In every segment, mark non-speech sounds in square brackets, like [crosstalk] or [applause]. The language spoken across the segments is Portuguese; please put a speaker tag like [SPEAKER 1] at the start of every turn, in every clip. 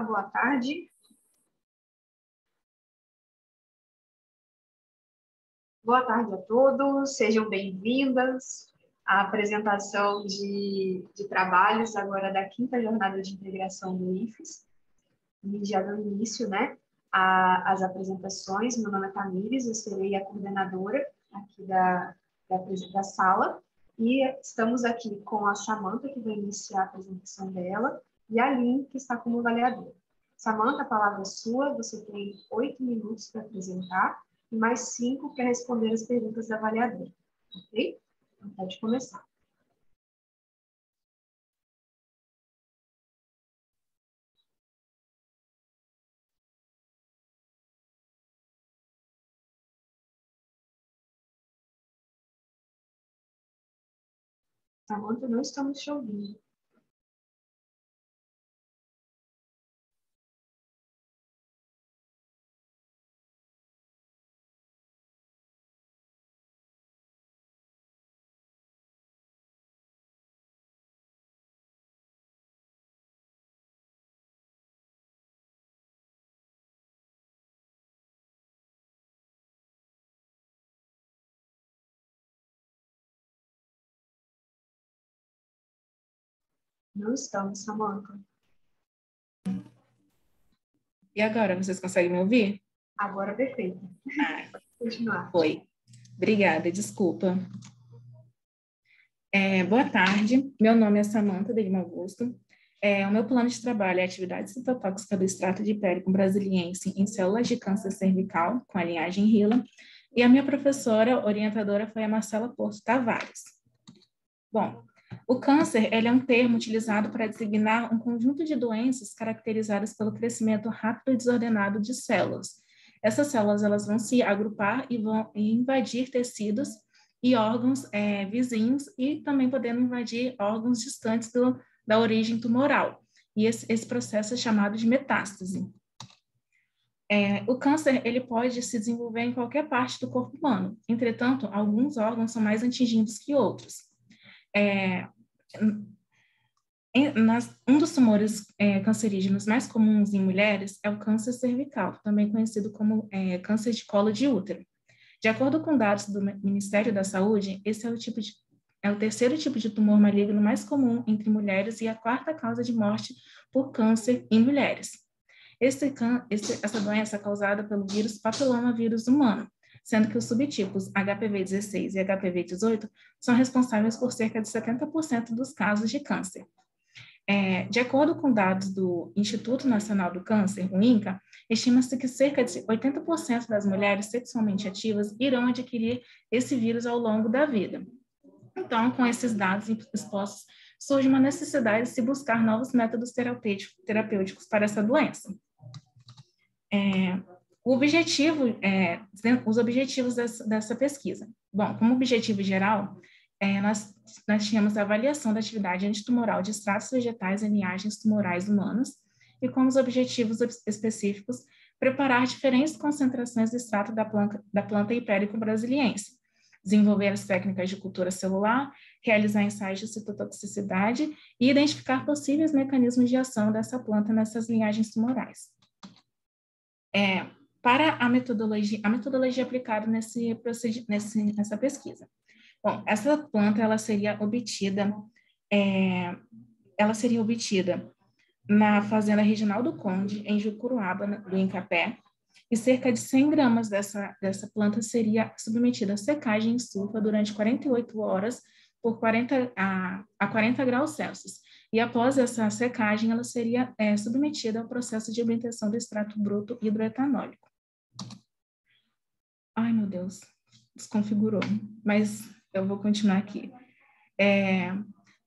[SPEAKER 1] boa tarde. Boa tarde a todos, sejam bem-vindas à apresentação de, de trabalhos agora da quinta jornada de integração do IFES. E já dando início, né, às apresentações. Meu nome é Tamires, eu serei a coordenadora aqui da, da, da sala. E estamos aqui com a Samanta, que vai iniciar a apresentação dela, e a Lin, que está como avaliadora. Samanta, a palavra é sua, você tem oito minutos para apresentar e mais cinco para responder as perguntas da avaliadora, ok? Então, pode começar. Samanta, não estamos te ouvindo. Não estamos, Samanta.
[SPEAKER 2] E agora, vocês conseguem me ouvir?
[SPEAKER 1] Agora, perfeito. Ah, [laughs] continuar.
[SPEAKER 2] Foi. Obrigada, desculpa. É, boa tarde, meu nome é Samanta de Lima Augusto. É, o meu plano de trabalho é atividade citotóxica do extrato de com brasiliense em células de câncer cervical, com a linhagem Rila, e a minha professora orientadora foi a Marcela Porto Tavares. Bom, o câncer é um termo utilizado para designar um conjunto de doenças caracterizadas pelo crescimento rápido e desordenado de células. Essas células elas vão se agrupar e vão invadir tecidos e órgãos é, vizinhos e também podendo invadir órgãos distantes do, da origem tumoral. E esse, esse processo é chamado de metástase. É, o câncer ele pode se desenvolver em qualquer parte do corpo humano. Entretanto, alguns órgãos são mais atingidos que outros. É, nas, um dos tumores é, cancerígenos mais comuns em mulheres é o câncer cervical, também conhecido como é, câncer de colo de útero. De acordo com dados do Ministério da Saúde, esse é o, tipo de, é o terceiro tipo de tumor maligno mais comum entre mulheres e a quarta causa de morte por câncer em mulheres. Esse, esse, essa doença é causada pelo vírus papilomavírus humano, sendo que os subtipos HPV-16 e HPV-18 são responsáveis por cerca de 70% dos casos de câncer. É, de acordo com dados do Instituto Nacional do Câncer, o INCA, estima-se que cerca de 80% das mulheres sexualmente ativas irão adquirir esse vírus ao longo da vida. Então, com esses dados expostos, surge uma necessidade de se buscar novos métodos terapêuticos para essa doença. É, o objetivo, é, os objetivos dessa, dessa, pesquisa. Bom, como objetivo geral, é, nós, nós tínhamos a avaliação da atividade antitumoral de extratos vegetais e linhagens tumorais humanas, e como os objetivos específicos, preparar diferentes concentrações de extrato da planta, da planta hipérico brasiliense, desenvolver as técnicas de cultura celular, realizar ensaios de citotoxicidade e identificar possíveis mecanismos de ação dessa planta nessas linhagens tumorais. É, para a metodologia, a metodologia aplicada nesse, nesse, nessa pesquisa. Bom, essa planta ela seria obtida, é, ela seria obtida na fazenda regional do Conde, em Jucuruaba, do Incapé, e cerca de 100 gramas dessa, dessa planta seria submetida a secagem em sulfa durante 48 horas por 40 a, a 40 graus Celsius. E após essa secagem, ela seria é, submetida ao processo de obtenção do extrato bruto hidroetanólico. Ai, meu Deus, desconfigurou, mas eu vou continuar aqui. É,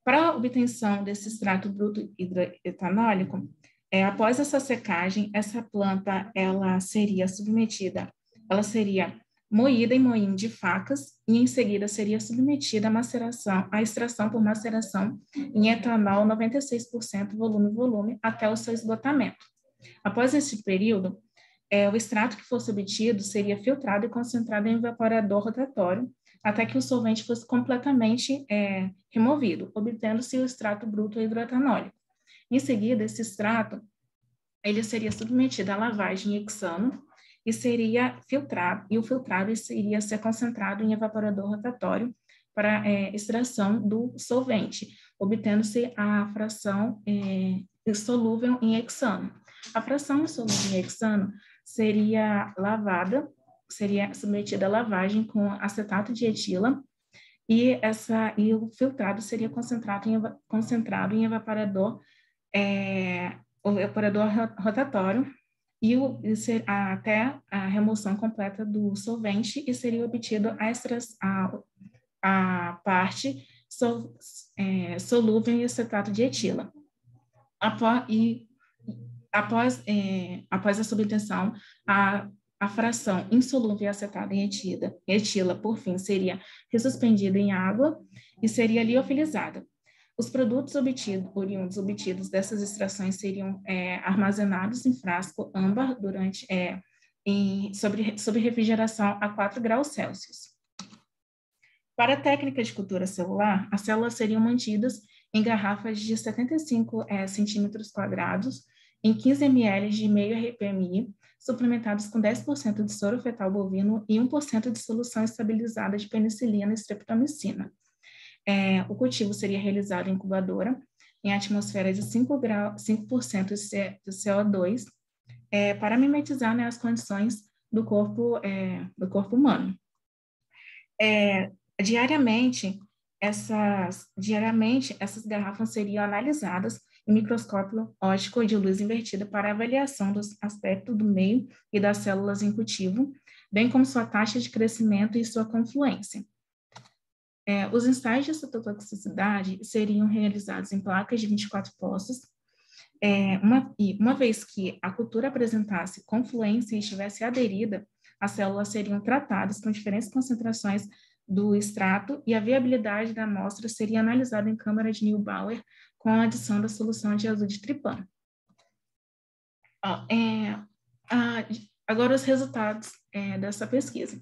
[SPEAKER 2] para a obtenção desse extrato bruto hidroetanólico, é, após essa secagem, essa planta ela seria submetida, ela seria moída em moinho de facas e em seguida seria submetida à maceração, à extração por maceração em etanol 96% volume-volume até o seu esgotamento. Após esse período, é, o extrato que fosse obtido seria filtrado e concentrado em um evaporador rotatório até que o solvente fosse completamente é, removido, obtendo-se o extrato bruto hidroetanólico. Em seguida, esse extrato ele seria submetido à lavagem em hexano e seria filtrado, e o filtrado iria ser concentrado em evaporador rotatório para é, extração do solvente, obtendo-se a fração é, solúvel em hexano. A fração solúvel em hexano seria lavada, seria submetida à lavagem com acetato de etila e essa e o filtrado seria concentrado em, concentrado em evaporador é, evaporador rotatório e, o, e ser, até a remoção completa do solvente e seria obtido a, a, a parte sol, é, solúvel em acetato de etila. Após, e, após, é, após a subtenção, a, a fração insolúvel em acetato em etila, etila, por fim, seria ressuspendida em água e seria liofilizada. Os produtos obtidos, oriundos obtidos dessas extrações seriam é, armazenados em frasco âmbar durante, é, em, sobre, sobre refrigeração a 4 graus Celsius. Para a técnica de cultura celular, as células seriam mantidas em garrafas de 75 é, centímetros quadrados, em 15 ml de meio RPMI, suplementados com 10% de soro fetal bovino e 1% de solução estabilizada de penicilina e streptomicina. É, o cultivo seria realizado em incubadora, em atmosfera de 5%, grau, 5 de CO2, é, para mimetizar né, as condições do corpo, é, do corpo humano. É, diariamente, essas, diariamente, essas garrafas seriam analisadas microscópio óptico de luz invertida para avaliação dos aspectos do meio e das células em cultivo, bem como sua taxa de crescimento e sua confluência. É, os ensaios de citotoxicidade seriam realizados em placas de 24 postos, é, uma, e uma vez que a cultura apresentasse confluência e estivesse aderida, as células seriam tratadas com diferentes concentrações do extrato e a viabilidade da amostra seria analisada em câmara de Neubauer com a adição da solução de azul de é, agora os resultados é, dessa pesquisa.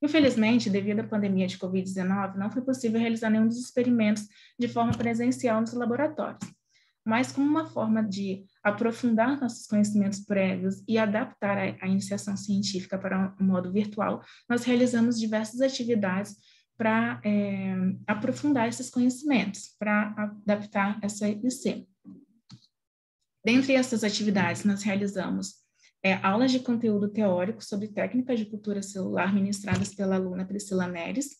[SPEAKER 2] Infelizmente, devido à pandemia de Covid-19, não foi possível realizar nenhum dos experimentos de forma presencial nos laboratórios. Mas, como uma forma de aprofundar nossos conhecimentos prévios e adaptar a, a iniciação científica para um modo virtual, nós realizamos diversas atividades para é, aprofundar esses conhecimentos, para adaptar essa IC. Dentre essas atividades, nós realizamos é, aulas de conteúdo teórico sobre técnicas de cultura celular ministradas pela aluna Priscila Neres.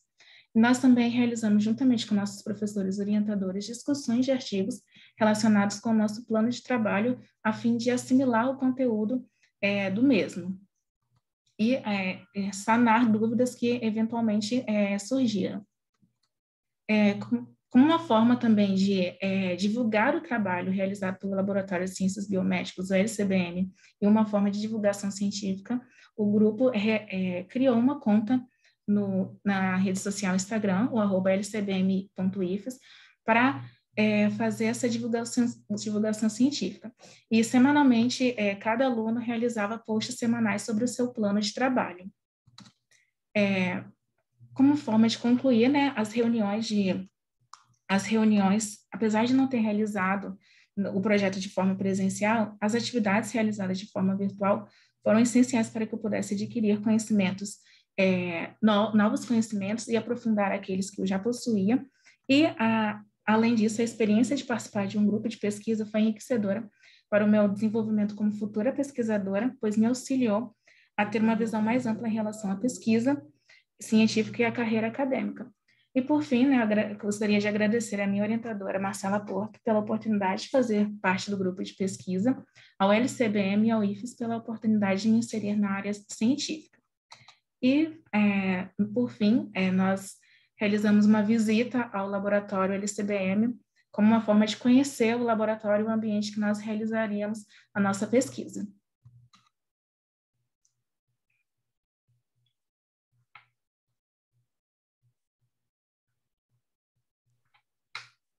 [SPEAKER 2] Nós também realizamos, juntamente com nossos professores orientadores, discussões de artigos relacionados com o nosso plano de trabalho, a fim de assimilar o conteúdo é, do mesmo e é, é sanar dúvidas que eventualmente é, surgiram. É, como uma forma também de é, divulgar o trabalho realizado pelo Laboratório de Ciências Biomédicas, o LCBM, e uma forma de divulgação científica, o grupo é, criou uma conta no, na rede social Instagram, o arroba lcbm.ifes, para é, fazer essa divulgação, divulgação científica. E, semanalmente, é, cada aluno realizava posts semanais sobre o seu plano de trabalho. É, como forma de concluir né, as reuniões de as reuniões, apesar de não ter realizado o projeto de forma presencial, as atividades realizadas de forma virtual foram essenciais para que eu pudesse adquirir conhecimentos, é, no, novos conhecimentos e aprofundar aqueles que eu já possuía. E, a, além disso, a experiência de participar de um grupo de pesquisa foi enriquecedora para o meu desenvolvimento como futura pesquisadora, pois me auxiliou a ter uma visão mais ampla em relação à pesquisa científica e à carreira acadêmica. E, por fim, né, gostaria de agradecer à minha orientadora, Marcela Porto, pela oportunidade de fazer parte do grupo de pesquisa, ao LCBM e ao IFES pela oportunidade de me inserir na área científica. E, é, por fim, é, nós realizamos uma visita ao laboratório LCBM como uma forma de conhecer o laboratório e o ambiente que nós realizaríamos a nossa pesquisa.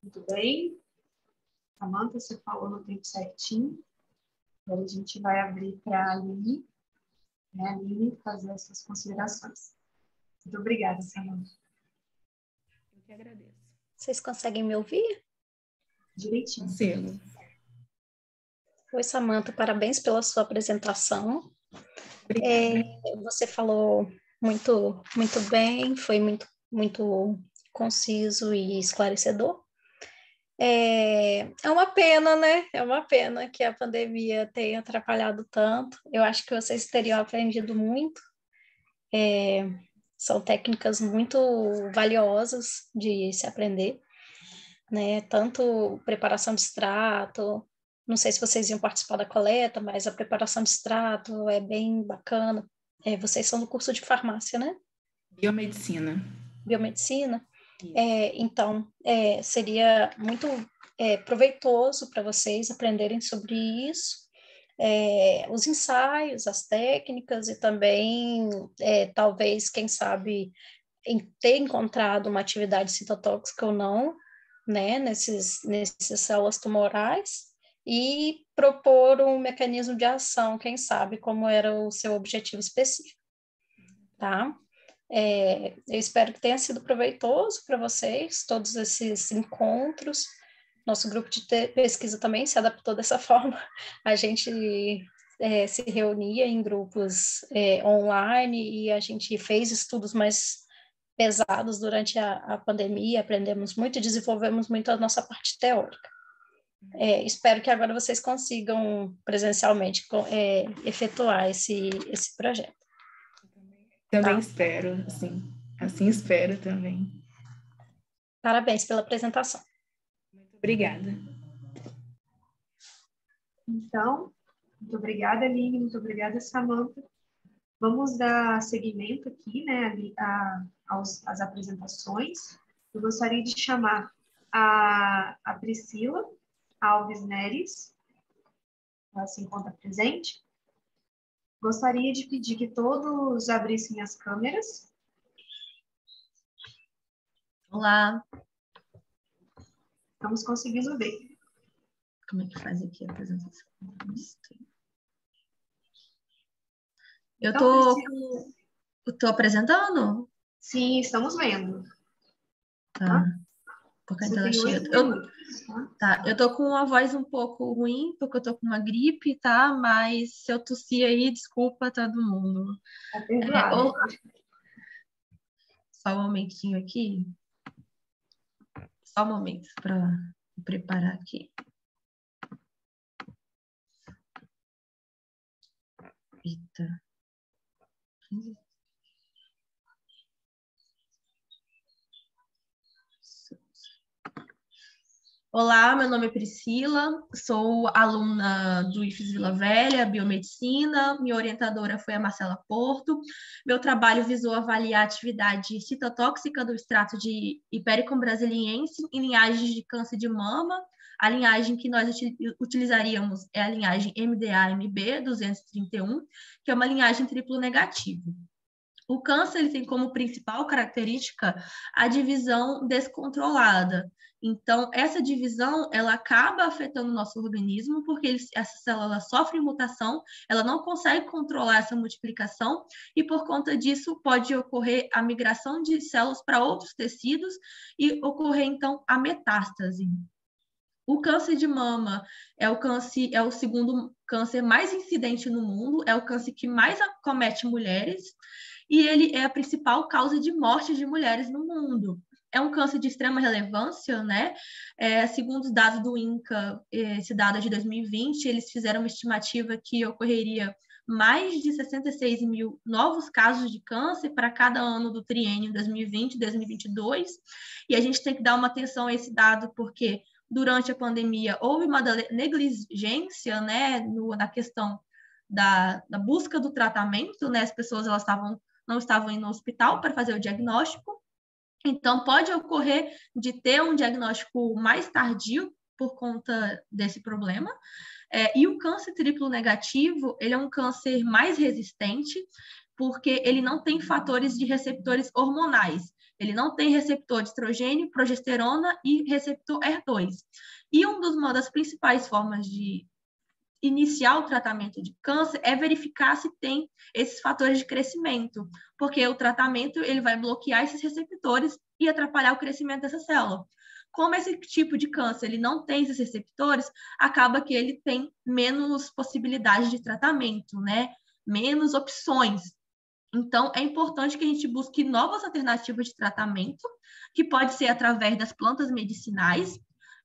[SPEAKER 1] Muito bem. Samanta, você falou no tempo certinho. Agora a gente vai abrir para a Lili, né, Lili fazer essas considerações. Muito obrigada, Samanta.
[SPEAKER 2] Que agradeço.
[SPEAKER 3] Vocês conseguem me ouvir?
[SPEAKER 1] Direitinho.
[SPEAKER 2] Sim.
[SPEAKER 3] Oi, Samanta, parabéns pela sua apresentação. É, você falou muito, muito bem, foi muito, muito conciso e esclarecedor. É, é uma pena, né? É uma pena que a pandemia tenha atrapalhado tanto. Eu acho que vocês teriam aprendido muito. É, são técnicas muito valiosas de se aprender, né? Tanto preparação de extrato, não sei se vocês iam participar da coleta, mas a preparação de extrato é bem bacana. É, vocês são do curso de farmácia, né?
[SPEAKER 2] Biomedicina.
[SPEAKER 3] Biomedicina. É, então, é, seria muito é, proveitoso para vocês aprenderem sobre isso, é, os ensaios, as técnicas e também, é, talvez, quem sabe, ter encontrado uma atividade citotóxica ou não, né, nesses, nesses células tumorais, e propor um mecanismo de ação, quem sabe, como era o seu objetivo específico, tá? É, eu espero que tenha sido proveitoso para vocês, todos esses encontros. Nosso grupo de pesquisa também se adaptou dessa [laughs] forma. A gente é, se reunia em grupos é, online e a gente fez estudos mais pesados durante a, a pandemia, aprendemos muito e desenvolvemos muito a nossa parte teórica. É, espero que agora vocês consigam presencialmente é, efetuar esse, esse projeto.
[SPEAKER 2] Também tá? espero, assim, assim espero também.
[SPEAKER 3] Parabéns pela apresentação.
[SPEAKER 2] Obrigada.
[SPEAKER 1] Então, muito obrigada, Aline, muito obrigada, Samantha. Vamos dar seguimento aqui, né, a, aos, às apresentações. Eu gostaria de chamar a, a Priscila Alves Neres, ela se encontra presente. Gostaria de pedir que todos abrissem as câmeras.
[SPEAKER 4] Olá.
[SPEAKER 1] Estamos conseguindo ver.
[SPEAKER 4] Como é que faz aqui a apresentação? Eu então, tô, tô apresentando?
[SPEAKER 1] Sim, estamos vendo.
[SPEAKER 4] Tá. Porque então achei. Eu, tá, eu tô com uma voz um pouco ruim, porque eu tô com uma gripe, tá? Mas se eu tossir aí, desculpa todo mundo.
[SPEAKER 1] Tá é, ou...
[SPEAKER 4] Só um momentinho aqui. Só um momento para preparar aqui. Eita. Olá, meu nome é Priscila, sou aluna do IFES Vila Velha, Biomedicina, minha orientadora foi a Marcela Porto. Meu trabalho visou avaliar a atividade citotóxica do extrato de Hipericum brasiliense em linhagens de câncer de mama. A linhagem que nós utilizaríamos é a linhagem MDA-MB 231, que é uma linhagem triplo negativo. O câncer ele tem como principal característica a divisão descontrolada. Então, essa divisão, ela acaba afetando o nosso organismo, porque ele, essa célula sofre mutação, ela não consegue controlar essa multiplicação, e por conta disso pode ocorrer a migração de células para outros tecidos e ocorrer, então, a metástase. O câncer de mama é o câncer, é o segundo câncer mais incidente no mundo, é o câncer que mais acomete mulheres, e ele é a principal causa de morte de mulheres no mundo. É um câncer de extrema relevância, né? É, segundo os dados do INCA, esse dado é de 2020, eles fizeram uma estimativa que ocorreria mais de 66 mil novos casos de câncer para cada ano do triênio 2020 2022. E a gente tem que dar uma atenção a esse dado, porque durante a pandemia houve uma negligência né, no, na questão da, da busca do tratamento, né? As pessoas elas estavam não estavam indo no hospital para fazer o diagnóstico. Então, pode ocorrer de ter um diagnóstico mais tardio por conta desse problema. É, e o câncer triplo negativo, ele é um câncer mais resistente, porque ele não tem fatores de receptores hormonais. Ele não tem receptor de estrogênio, progesterona e receptor R2. E um uma das principais formas de iniciar o tratamento de câncer é verificar se tem esses fatores de crescimento, porque o tratamento ele vai bloquear esses receptores e atrapalhar o crescimento dessa célula. como esse tipo de câncer ele não tem esses receptores, acaba que ele tem menos possibilidade de tratamento, né? Menos opções. Então, é importante que a gente busque novas alternativas de tratamento, que pode ser através das plantas medicinais.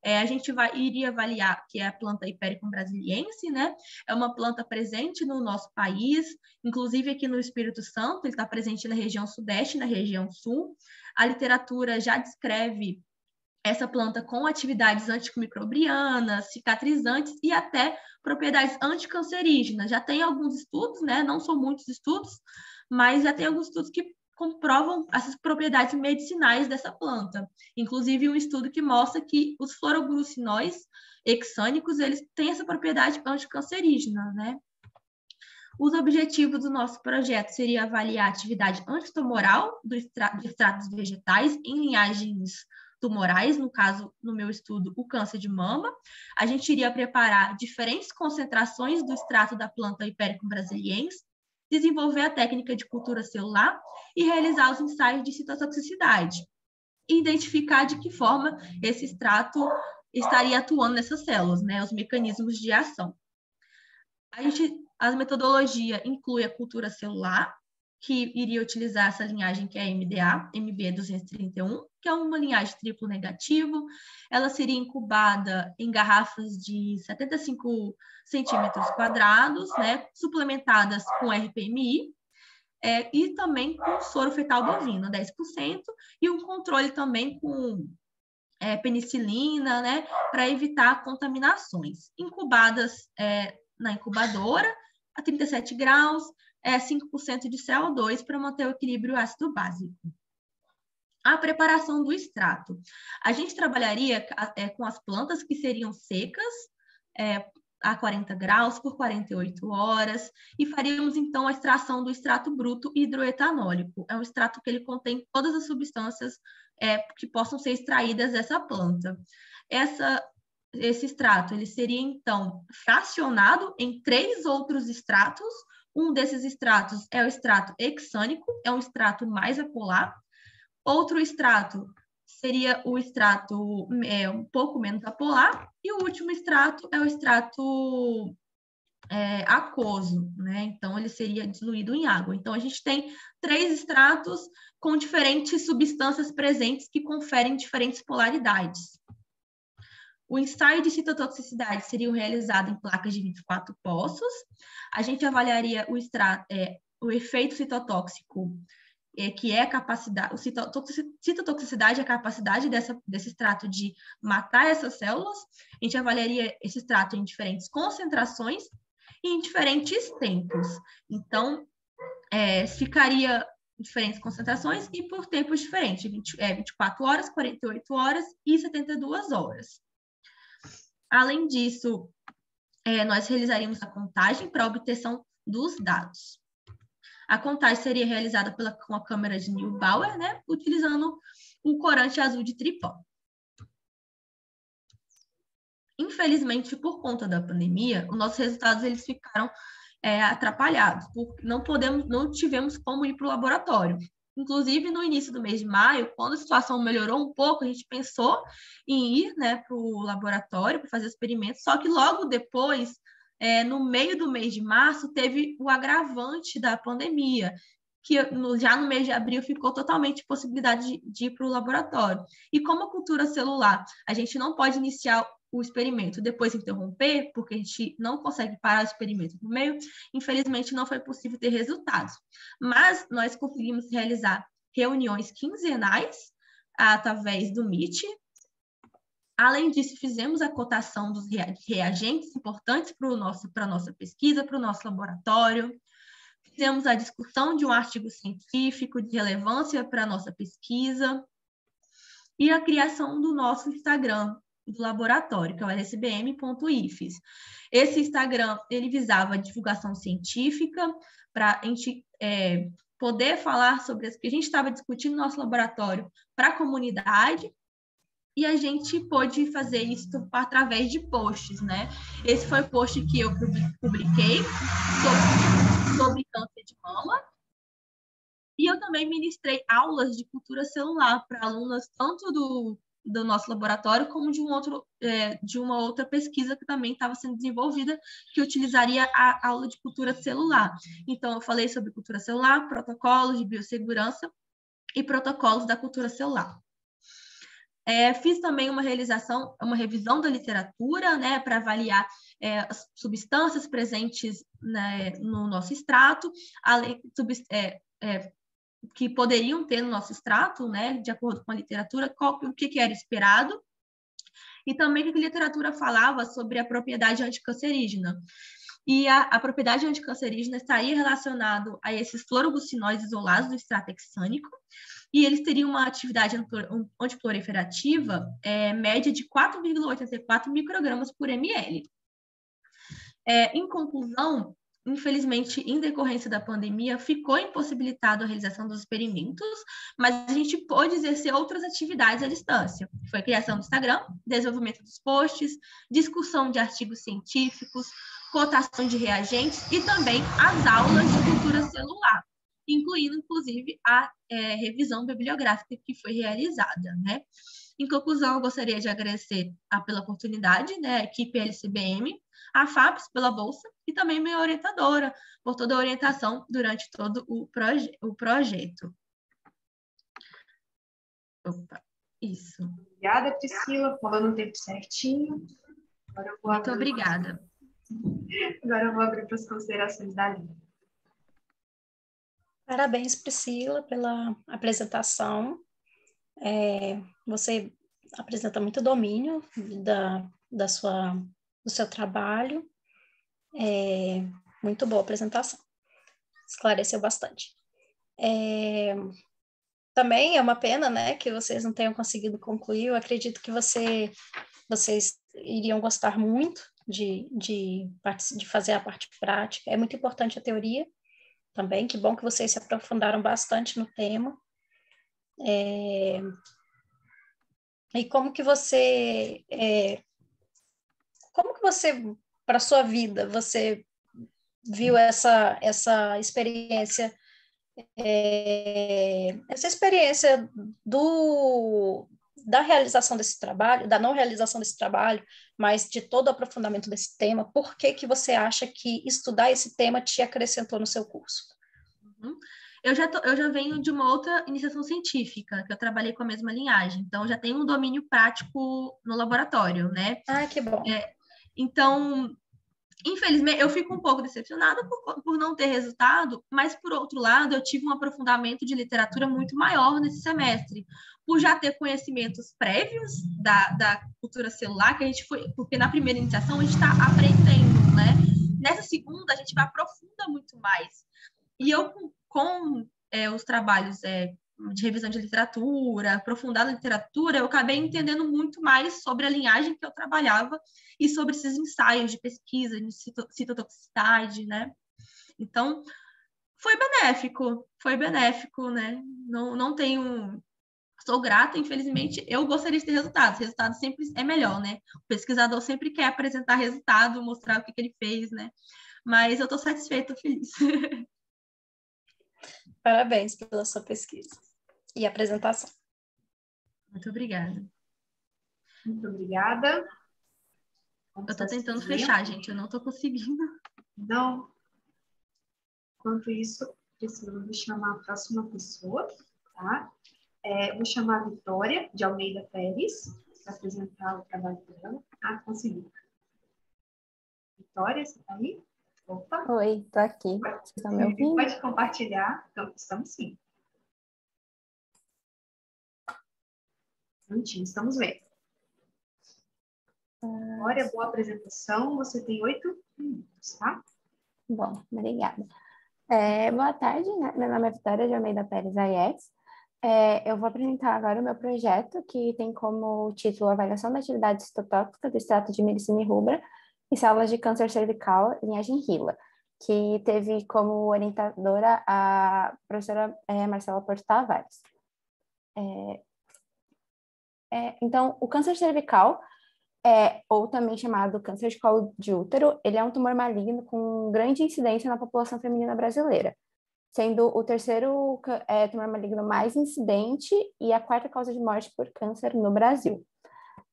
[SPEAKER 4] É, a gente vai, iria avaliar que é a planta Hipericum brasiliense, né? É uma planta presente no nosso país, inclusive aqui no Espírito Santo, ele está presente na região sudeste, na região sul. A literatura já descreve essa planta com atividades antimicrobianas, cicatrizantes e até propriedades anticancerígenas. Já tem alguns estudos, né? Não são muitos estudos, mas já tem alguns estudos que comprovam essas propriedades medicinais dessa planta. Inclusive um estudo que mostra que os fluoroglucinóis hexânicos, eles têm essa propriedade anticancerígena, né? Os objetivos do nosso projeto seria avaliar a atividade antitumoral do extrato, de extratos vegetais em linhagens tumorais, no caso, no meu estudo, o câncer de mama. A gente iria preparar diferentes concentrações do extrato da planta Hipericum brasiliense, desenvolver a técnica de cultura celular e realizar os ensaios de citotoxicidade. E identificar de que forma esse extrato estaria atuando nessas células, né, os mecanismos de ação. A gente, a metodologia inclui a cultura celular, que iria utilizar essa linhagem que é MDA, MB231, que é uma linhagem triplo negativo. Ela seria incubada em garrafas de 75 centímetros quadrados, né, suplementadas com RPMI, é, e também com soro fetal bovino, 10%, e um controle também com é, penicilina, né, para evitar contaminações. Incubadas é, na incubadora, a 37 graus, é, 5% de CO2 para manter o equilíbrio ácido básico. A preparação do extrato. A gente trabalharia é, com as plantas que seriam secas, é, a 40 graus por 48 horas e faríamos então a extração do extrato bruto hidroetanólico. É um extrato que ele contém todas as substâncias é, que possam ser extraídas dessa planta. Essa, esse extrato ele seria então fracionado em três outros extratos um desses extratos é o extrato hexânico, é um extrato mais apolar. Outro extrato seria o extrato é, um pouco menos apolar. E o último extrato é o extrato é, aquoso, né? Então, ele seria diluído em água. Então, a gente tem três extratos com diferentes substâncias presentes que conferem diferentes polaridades. O ensaio de citotoxicidade seria realizado em placas de 24 poços. A gente avaliaria o, é, o efeito citotóxico, é, que é a capacidade, o citotoxicidade é a capacidade dessa, desse extrato de matar essas células. A gente avaliaria esse extrato em diferentes concentrações e em diferentes tempos. Então, é, ficaria diferentes concentrações e por tempos diferentes, 20, é, 24 horas, 48 horas e 72 horas. Além disso, é, nós realizaríamos a contagem para obtenção dos dados. A contagem seria realizada pela, com a câmera de Neubauer, né, utilizando um corante azul de tripó. Infelizmente, por conta da pandemia, os nossos resultados eles ficaram é, atrapalhados, porque não podemos, não tivemos como ir para o laboratório. Inclusive, no início do mês de maio, quando a situação melhorou um pouco, a gente pensou em ir né, para o laboratório para fazer experimentos, só que logo depois, é, no meio do mês de março, teve o agravante da pandemia, que no, já no mês de abril ficou totalmente possibilidade de, de ir para o laboratório. E como cultura celular, a gente não pode iniciar o experimento, depois interromper, porque a gente não consegue parar o experimento no meio, infelizmente não foi possível ter resultados. Mas nós conseguimos realizar reuniões quinzenais através do Meet. Além disso, fizemos a cotação dos reagentes importantes para nosso, a nossa pesquisa, para o nosso laboratório. Fizemos a discussão de um artigo científico de relevância para a nossa pesquisa e a criação do nosso Instagram, do laboratório, que é o lsbm.ifes. Esse Instagram, ele visava divulgação científica para a gente é, poder falar sobre as que a gente estava discutindo no nosso laboratório para a comunidade e a gente pôde fazer isso através de posts, né? Esse foi o post que eu publiquei sobre, sobre câncer de mama. E eu também ministrei aulas de cultura celular para alunas tanto do do nosso laboratório, como de, um outro, é, de uma outra pesquisa que também estava sendo desenvolvida, que utilizaria a aula de cultura celular. Então, eu falei sobre cultura celular, protocolos de biossegurança e protocolos da cultura celular. É, fiz também uma realização, uma revisão da literatura, né, para avaliar é, as substâncias presentes né, no nosso extrato, além, sub, é, é, que poderiam ter no nosso extrato, né, de acordo com a literatura, qual, o que, que era esperado, e também que a literatura falava sobre a propriedade anticancerígena. E a, a propriedade anticancerígena estaria relacionado a esses fluorobucinóis isolados do extrato hexânico, e eles teriam uma atividade antiproliferativa é, média de 4,84 microgramas por ml. É, em conclusão, infelizmente, em decorrência da pandemia, ficou impossibilitado a realização dos experimentos, mas a gente pôde exercer outras atividades à distância. Foi a criação do Instagram, desenvolvimento dos posts, discussão de artigos científicos, cotação de reagentes e também as aulas de cultura celular, incluindo, inclusive, a é, revisão bibliográfica que foi realizada, né? Em conclusão, eu gostaria de agradecer a, pela oportunidade, né, a equipe LCBM, a FAPES pela bolsa e também minha orientadora por toda a orientação durante todo o, proje o projeto. Opa, isso.
[SPEAKER 1] Obrigada, Priscila, falando o tempo certinho.
[SPEAKER 4] Muito obrigada.
[SPEAKER 1] Agora eu vou abrir para as considerações da Lina.
[SPEAKER 3] Parabéns, Priscila, pela apresentação. É, você apresenta muito domínio da, da sua, do seu trabalho. É, muito boa apresentação. Esclareceu bastante. É, também é uma pena, né, que vocês não tenham conseguido concluir. Eu acredito que você, vocês iriam gostar muito de, de, de fazer a parte prática. É muito importante a teoria também. Que bom que vocês se aprofundaram bastante no tema. É... E como que você, é... como que você, para sua vida, você viu essa essa experiência, é... essa experiência do da realização desse trabalho, da não realização desse trabalho, mas de todo o aprofundamento desse tema, por que que você acha que estudar esse tema te acrescentou no seu curso?
[SPEAKER 4] Uhum. Eu já, tô, eu já venho de uma outra iniciação científica, que eu trabalhei com a mesma linhagem, então já tenho um domínio prático no laboratório, né?
[SPEAKER 3] Ah, que bom.
[SPEAKER 4] É, então, infelizmente, eu fico um pouco decepcionada por, por não ter resultado, mas, por outro lado, eu tive um aprofundamento de literatura muito maior nesse semestre, por já ter conhecimentos prévios da, da cultura celular, que a gente foi, porque na primeira iniciação a gente está aprendendo, né? Nessa segunda, a gente vai aprofunda muito mais. E eu, com, com é, os trabalhos é, de revisão de literatura, aprofundar na literatura, eu acabei entendendo muito mais sobre a linhagem que eu trabalhava e sobre esses ensaios de pesquisa, de citotoxicidade, né? Então, foi benéfico, foi benéfico, né? Não, não tenho sou grata, infelizmente, eu gostaria de ter resultados. Resultado sempre é melhor, né? O pesquisador sempre quer apresentar resultado, mostrar o que, que ele fez, né? Mas eu estou satisfeita, feliz. [laughs]
[SPEAKER 3] Parabéns pela sua pesquisa e apresentação.
[SPEAKER 4] Muito obrigada.
[SPEAKER 1] Muito obrigada.
[SPEAKER 4] Vamos eu estou tentando fechar, gente, eu não estou conseguindo.
[SPEAKER 1] Não. Enquanto isso, preciso chamar a próxima pessoa, tá? É, vou chamar a Vitória de Almeida Pérez para apresentar o trabalho dela. Ah, consegui. Vitória, você está aí?
[SPEAKER 5] Opa. Oi, estou aqui. Você está me ouvindo?
[SPEAKER 1] Pode compartilhar. Então, estamos sim. Prontinho, estamos vendo. Vitória, boa apresentação. Você tem oito minutos, tá?
[SPEAKER 5] Bom, obrigada. É, boa tarde, né? meu nome é Vitória de Almeida Pérez Aiex. É, eu vou apresentar agora o meu projeto, que tem como título Avaliação da Atividade Citotóxica do Extrato de Medicina e Rubra e Células de Câncer Cervical, linhagem RILA, que teve como orientadora a professora é, Marcela Porto Tavares. É, é, então, o câncer cervical, é, ou também chamado câncer de colo de útero, ele é um tumor maligno com grande incidência na população feminina brasileira. sendo o terceiro é, tumor maligno mais incidente e a quarta causa de morte por câncer no Brasil.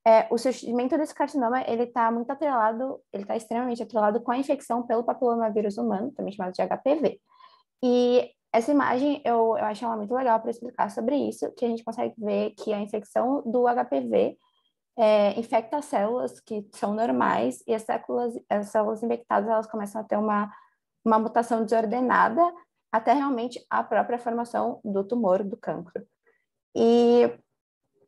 [SPEAKER 5] É, o surgimento desse carcinoma, ele está muito atrelado, ele está extremamente atrelado com a infecção pelo papilomavírus humano, também chamado de HPV. E essa imagem eu, eu acho ela muito legal para explicar sobre isso, que a gente consegue ver que a infecção do HPV é, infecta as células que são normais e as células, as células infectadas elas começam a ter uma, uma mutação desordenada até realmente a própria formação do tumor, do cancro. E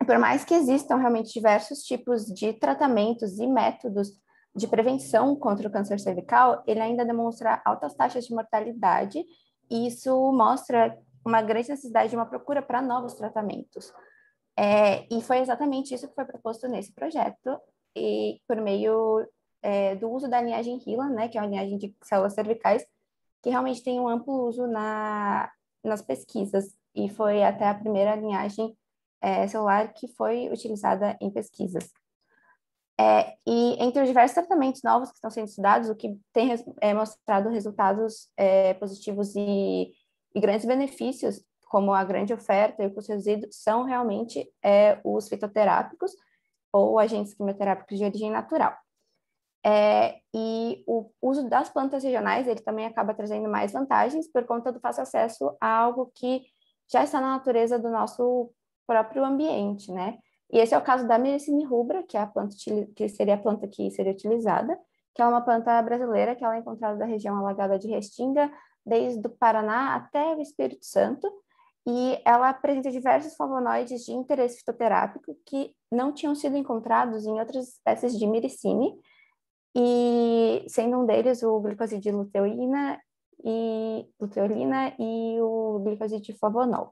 [SPEAKER 5] por mais que existam realmente diversos tipos de tratamentos e métodos de prevenção contra o câncer cervical, ele ainda demonstra altas taxas de mortalidade e isso mostra uma grande necessidade de uma procura para novos tratamentos. É, e foi exatamente isso que foi proposto nesse projeto, e por meio é, do uso da linhagem HeLa, né, que é uma linhagem de células cervicais, que realmente tem um amplo uso na, nas pesquisas, e foi até a primeira linhagem é, celular que foi utilizada em pesquisas. É, e entre os diversos tratamentos novos que estão sendo estudados, o que tem é, mostrado resultados é, positivos e, e, grandes benefícios, como a grande oferta e o custo reduzido, são realmente é, os fitoterápicos ou agentes quimioterápicos de origem natural. É, e o uso das plantas regionais, ele também acaba trazendo mais vantagens por conta do fácil acesso a algo que já está na natureza do nosso próprio ambiente, né? E esse é o caso da Miricine rubra, que é a planta que seria a planta que seria utilizada, que é uma planta brasileira que ela é encontrada da região alagada de Restinga, desde o Paraná até o Espírito Santo, e ela apresenta diversos flavonoides de interesse fitoterápico que não tinham sido encontrados em outras espécies de miricine, e sendo um deles o glicoside luteolina e luteolina e o glicoside flavonol.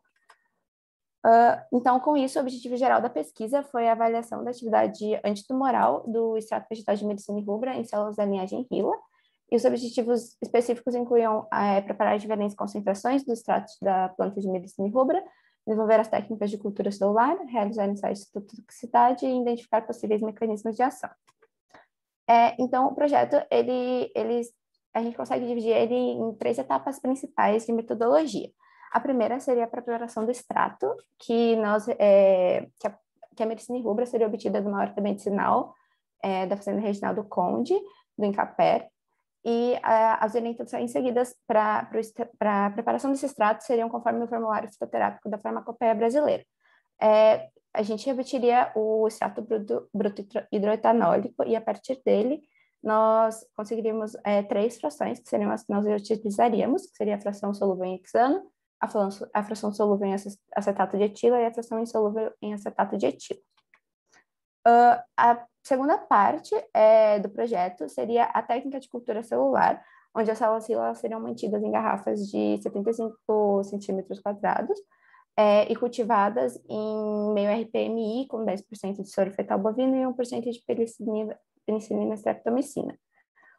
[SPEAKER 5] Então, com isso, o objetivo geral da pesquisa foi a avaliação da atividade antitumoral do extrato vegetal de medicina rubra em células da linhagem HeLa, e os objetivos específicos incluíam é, preparar diferentes concentrações do extrato da planta de medicina rubra, desenvolver as técnicas de cultura celular, realizar ensaios de toxicidade e identificar possíveis mecanismos de ação. É, então, o projeto, ele, ele, a gente consegue dividir ele em três etapas principais de metodologia. A primeira seria a preparação do extrato, que, nós, é, que, a, que a medicina rubra seria obtida de uma horta medicinal é, da Fazenda Reginaldo Conde, do Incaper, e a, as orientações seguidas para a preparação desse extrato seriam conforme o formulário fitoterápico da farmacopeia brasileira. É, a gente obtiria o extrato bruto, bruto hidroetanólico e a partir dele nós conseguiríamos é, três frações que seriam as que nós utilizaríamos, que seria a fração solúvel em hexano, a, fração solúvel em acetato de etilo e a fração insolúvel em acetato de etilo. Uh, a segunda parte é, do projeto seria a técnica de cultura celular, onde as células seriam mantidas em garrafas de 75 centímetros quadrados é, e cultivadas em meio RPMI com 10% de soro fetal bovino e 1% de penicilina, penicilina streptomicina.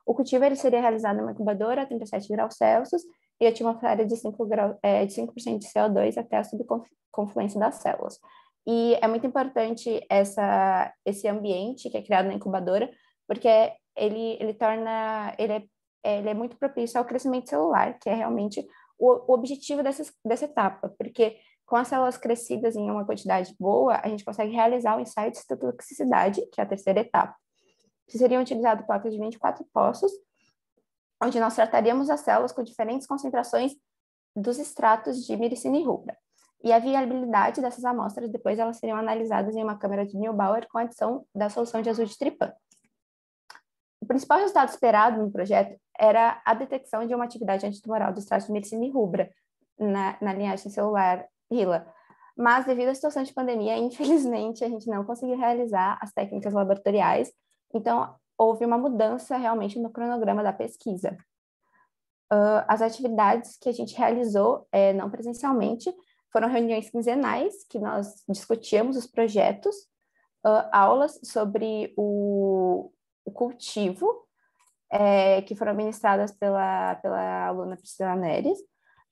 [SPEAKER 5] O cultivo ele seria realizado em uma incubadora a 37 graus Celsius e atmosfera de 5%, grau, é, de, 5 de CO2 até a subconfluência das células. E é muito importante essa, esse ambiente que é criado na incubadora, porque ele, ele torna, ele é, ele é muito propício ao crescimento celular, que é realmente o, o objetivo dessa, dessa etapa, porque com as células crescidas em uma quantidade boa, a gente consegue realizar o ensaio de citotoxicidade, que é a terceira etapa, que seriam utilizados placas de 24 poços, onde nós trataríamos as células com diferentes concentrações dos extratos de miricina e rubra. E a viabilidade dessas amostras, depois elas seriam analisadas em uma câmara de Neubauer com adição da solução de azul de tripã. O principal resultado esperado no projeto era a detecção de uma atividade antitumoral do extrato de miricina e rubra na, na linhagem celular RILA. Mas, devido à situação de pandemia, [laughs] infelizmente, a gente não conseguiu realizar as técnicas laboratoriais, então houve uma mudança realmente no cronograma da pesquisa. Uh, as atividades que a gente realizou, é, não presencialmente, foram reuniões quinzenais, que nós discutíamos os projetos, uh, aulas sobre o, o cultivo, é, que foram ministradas pela, pela aluna Priscila Neres.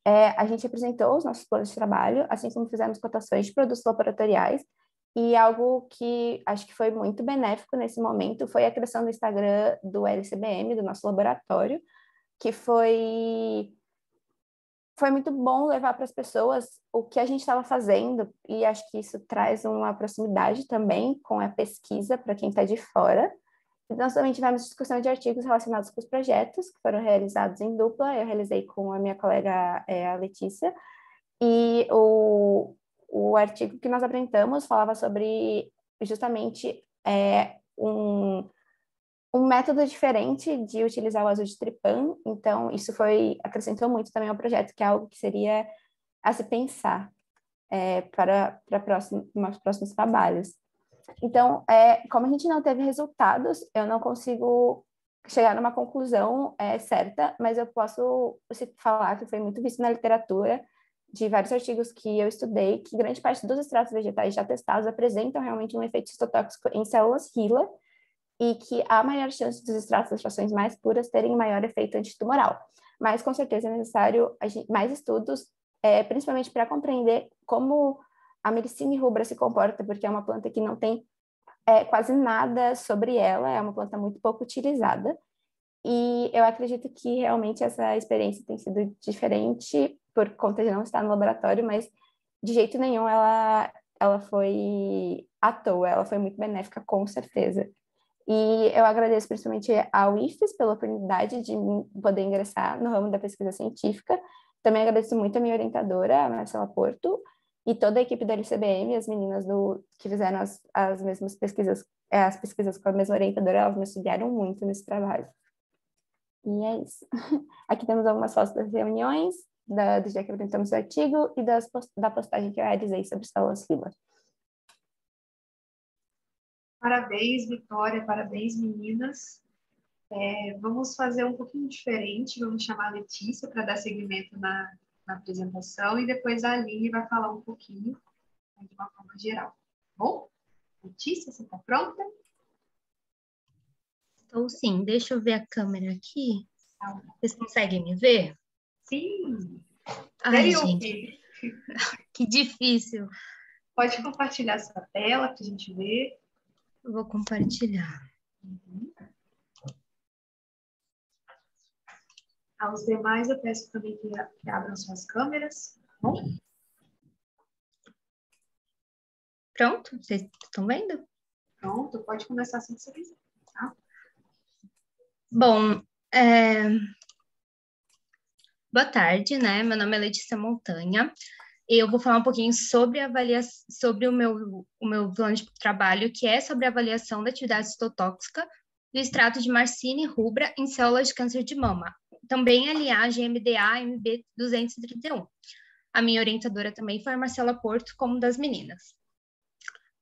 [SPEAKER 5] É, a gente apresentou os nossos planos de trabalho, assim como fizemos cotações de produtos laboratoriais e algo que acho que foi muito benéfico nesse momento foi a criação do Instagram do LCBM, do nosso laboratório, que foi foi muito bom levar para as pessoas o que a gente estava fazendo, e acho que isso traz uma proximidade também com a pesquisa para quem está de fora. Então, nós também tivemos discussão de artigos relacionados com os projetos, que foram realizados em dupla. Eu realizei com a minha colega, é, a Letícia, e o, o artigo que nós apresentamos falava sobre justamente é, um, um método diferente de utilizar o azul de tripã, então isso foi acrescentou muito também ao projeto, que é algo que seria a se pensar é, para, para próximo, os próximos trabalhos. Então, é, como a gente não teve resultados, eu não consigo chegar numa conclusão é, certa, mas eu posso falar que foi muito visto na literatura de vários artigos que eu estudei, que grande parte dos extratos vegetais já testados apresentam realmente um efeito citotóxico em células HeLa e que há maior chance dos extratos das frações mais puras terem maior efeito antitumoral. Mas, com certeza, é necessário mais estudos, é, principalmente para compreender como a medicina rubra se comporta, porque é uma planta que não tem é, quase nada sobre ela, é uma planta muito pouco utilizada. E eu acredito que realmente essa experiência tem sido diferente por conta de não estar no laboratório, mas de jeito nenhum ela, ela foi à toa, ela foi muito benéfica, com certeza. E eu agradeço principalmente ao IFES pela oportunidade de poder ingressar no ramo da pesquisa científica. Também agradeço muito a minha orientadora, a Marcela Porto, e toda a equipe da LCBM, as meninas do, que fizeram as, as mesmas pesquisas, é, as pesquisas com a mesma orientadora, elas me auxiliaram muito nesse trabalho. E é isso. [laughs] Aqui temos algumas fotos das reuniões, da, do dia que apresentamos o artigo e das, da postagem que eu realizei sobre células fibra.
[SPEAKER 1] Parabéns, Vitória, parabéns, meninas. É, vamos fazer um pouquinho diferente, vamos chamar a Letícia para dar seguimento na, na, apresentação e depois a Aline vai falar um pouquinho né, de uma forma geral. Tá bom? Letícia, você está pronta?
[SPEAKER 6] Estou sim, deixa eu ver a câmera aqui. Tá Vocês conseguem me ver?
[SPEAKER 1] Sim.
[SPEAKER 6] Ai, gente. [laughs] que difícil.
[SPEAKER 1] Pode compartilhar sua tela para a gente ver.
[SPEAKER 6] Eu vou compartilhar. Uhum.
[SPEAKER 1] Aos demais, eu peço também que, que abram suas câmeras. Tá bom?
[SPEAKER 6] Pronto? Vocês estão vendo?
[SPEAKER 1] Pronto, pode começar assim que você quiser. Tá?
[SPEAKER 6] Bom, é... Boa tarde, né? Meu nome é Letícia Montanha. Eu vou falar um pouquinho sobre avaliação, sobre o meu, o meu plano de trabalho, que é sobre a avaliação da atividade citotóxica do extrato de Marcine rubra em células de câncer de mama. Também a linhagem MDA-MB231. A minha orientadora também foi a Marcela Porto, como das meninas.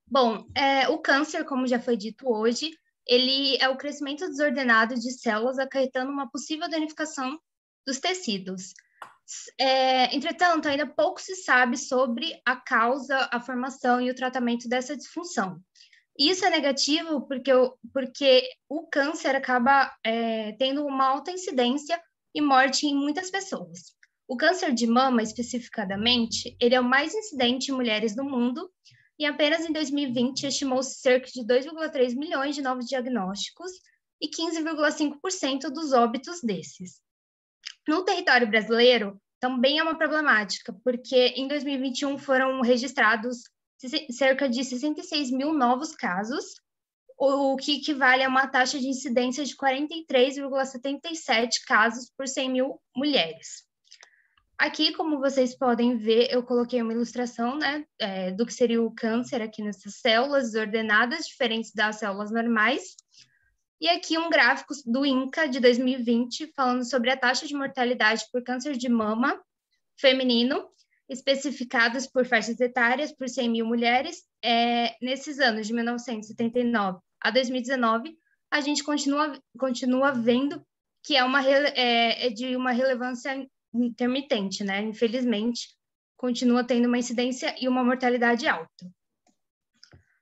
[SPEAKER 6] Bom, é, o câncer, como já foi dito hoje, ele é o crescimento desordenado de células acarretando uma possível danificação dos tecidos. É, entretanto, ainda pouco se sabe sobre a causa, a formação e o tratamento dessa disfunção. Isso é negativo porque, porque o câncer acaba é, tendo uma alta incidência e morte em muitas pessoas. O câncer de mama, especificadamente, ele é o mais incidente em mulheres no mundo e apenas em 2020 estimou-se cerca de 2,3 milhões de novos diagnósticos e 15,5% dos óbitos desses. No território brasileiro, também é uma problemática, porque em 2021 foram registrados cerca de 66 mil novos casos, o que equivale a uma taxa de incidência de 43,77 casos por 100 mil mulheres. Aqui, como vocês podem ver, eu coloquei uma ilustração né, é, do que seria o câncer aqui nessas células desordenadas, diferentes das células normais, e aqui um gráfico do INCA de 2020, falando sobre a taxa de mortalidade por câncer de mama feminino, especificadas por faixas etárias por 100 mil mulheres. É, nesses anos, de 1979 a 2019, a gente continua, continua vendo que é, uma, é, é de uma relevância intermitente, né? Infelizmente, continua tendo uma incidência e uma mortalidade alta.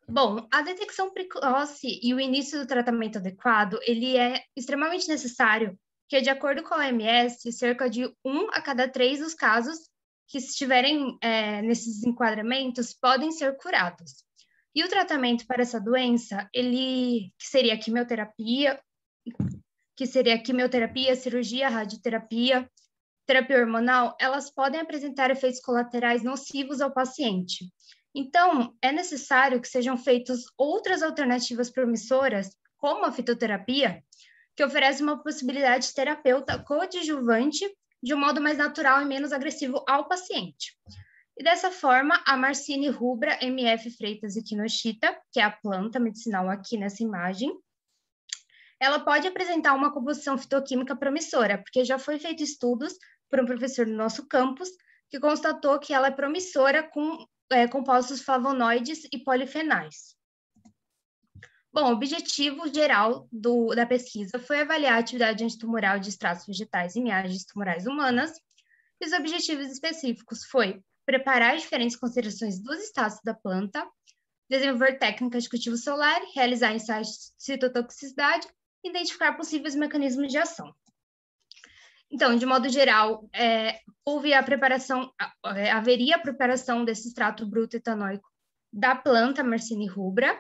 [SPEAKER 6] Bom, a detecção precoce e o início do tratamento adequado, ele é extremamente necessário, porque de acordo com a OMS, cerca de um a cada três dos casos que estiverem é, nesses enquadramentos podem ser curados. E o tratamento para essa doença, ele que seria quimioterapia, que seria quimioterapia, cirurgia, radioterapia, terapia hormonal, elas podem apresentar efeitos colaterais nocivos ao paciente. Então, é necessário que sejam feitas outras alternativas promissoras, como a fitoterapia, que oferece uma possibilidade de terapeuta coadjuvante de um modo mais natural e menos agressivo ao paciente. E dessa forma, a Marcine rubra MF Freitas equinochita, que é a planta medicinal aqui nessa imagem, ela pode apresentar uma composição fitoquímica promissora, porque já foi feito estudos por um professor do nosso campus que constatou que ela é promissora com é, compostos flavonoides e polifenais. Bom, o objetivo geral do, da pesquisa foi avaliar a atividade antitumoral de extratos vegetais em meagens tumorais humanas, e os objetivos específicos foi preparar diferentes considerações dos estados da planta, desenvolver técnicas de cultivo solar, realizar ensaios de citotoxicidade e identificar possíveis mecanismos de ação. Então, de modo geral, é, houve a preparação, é, haveria a preparação desse extrato bruto etanóico da planta Marcini rubra,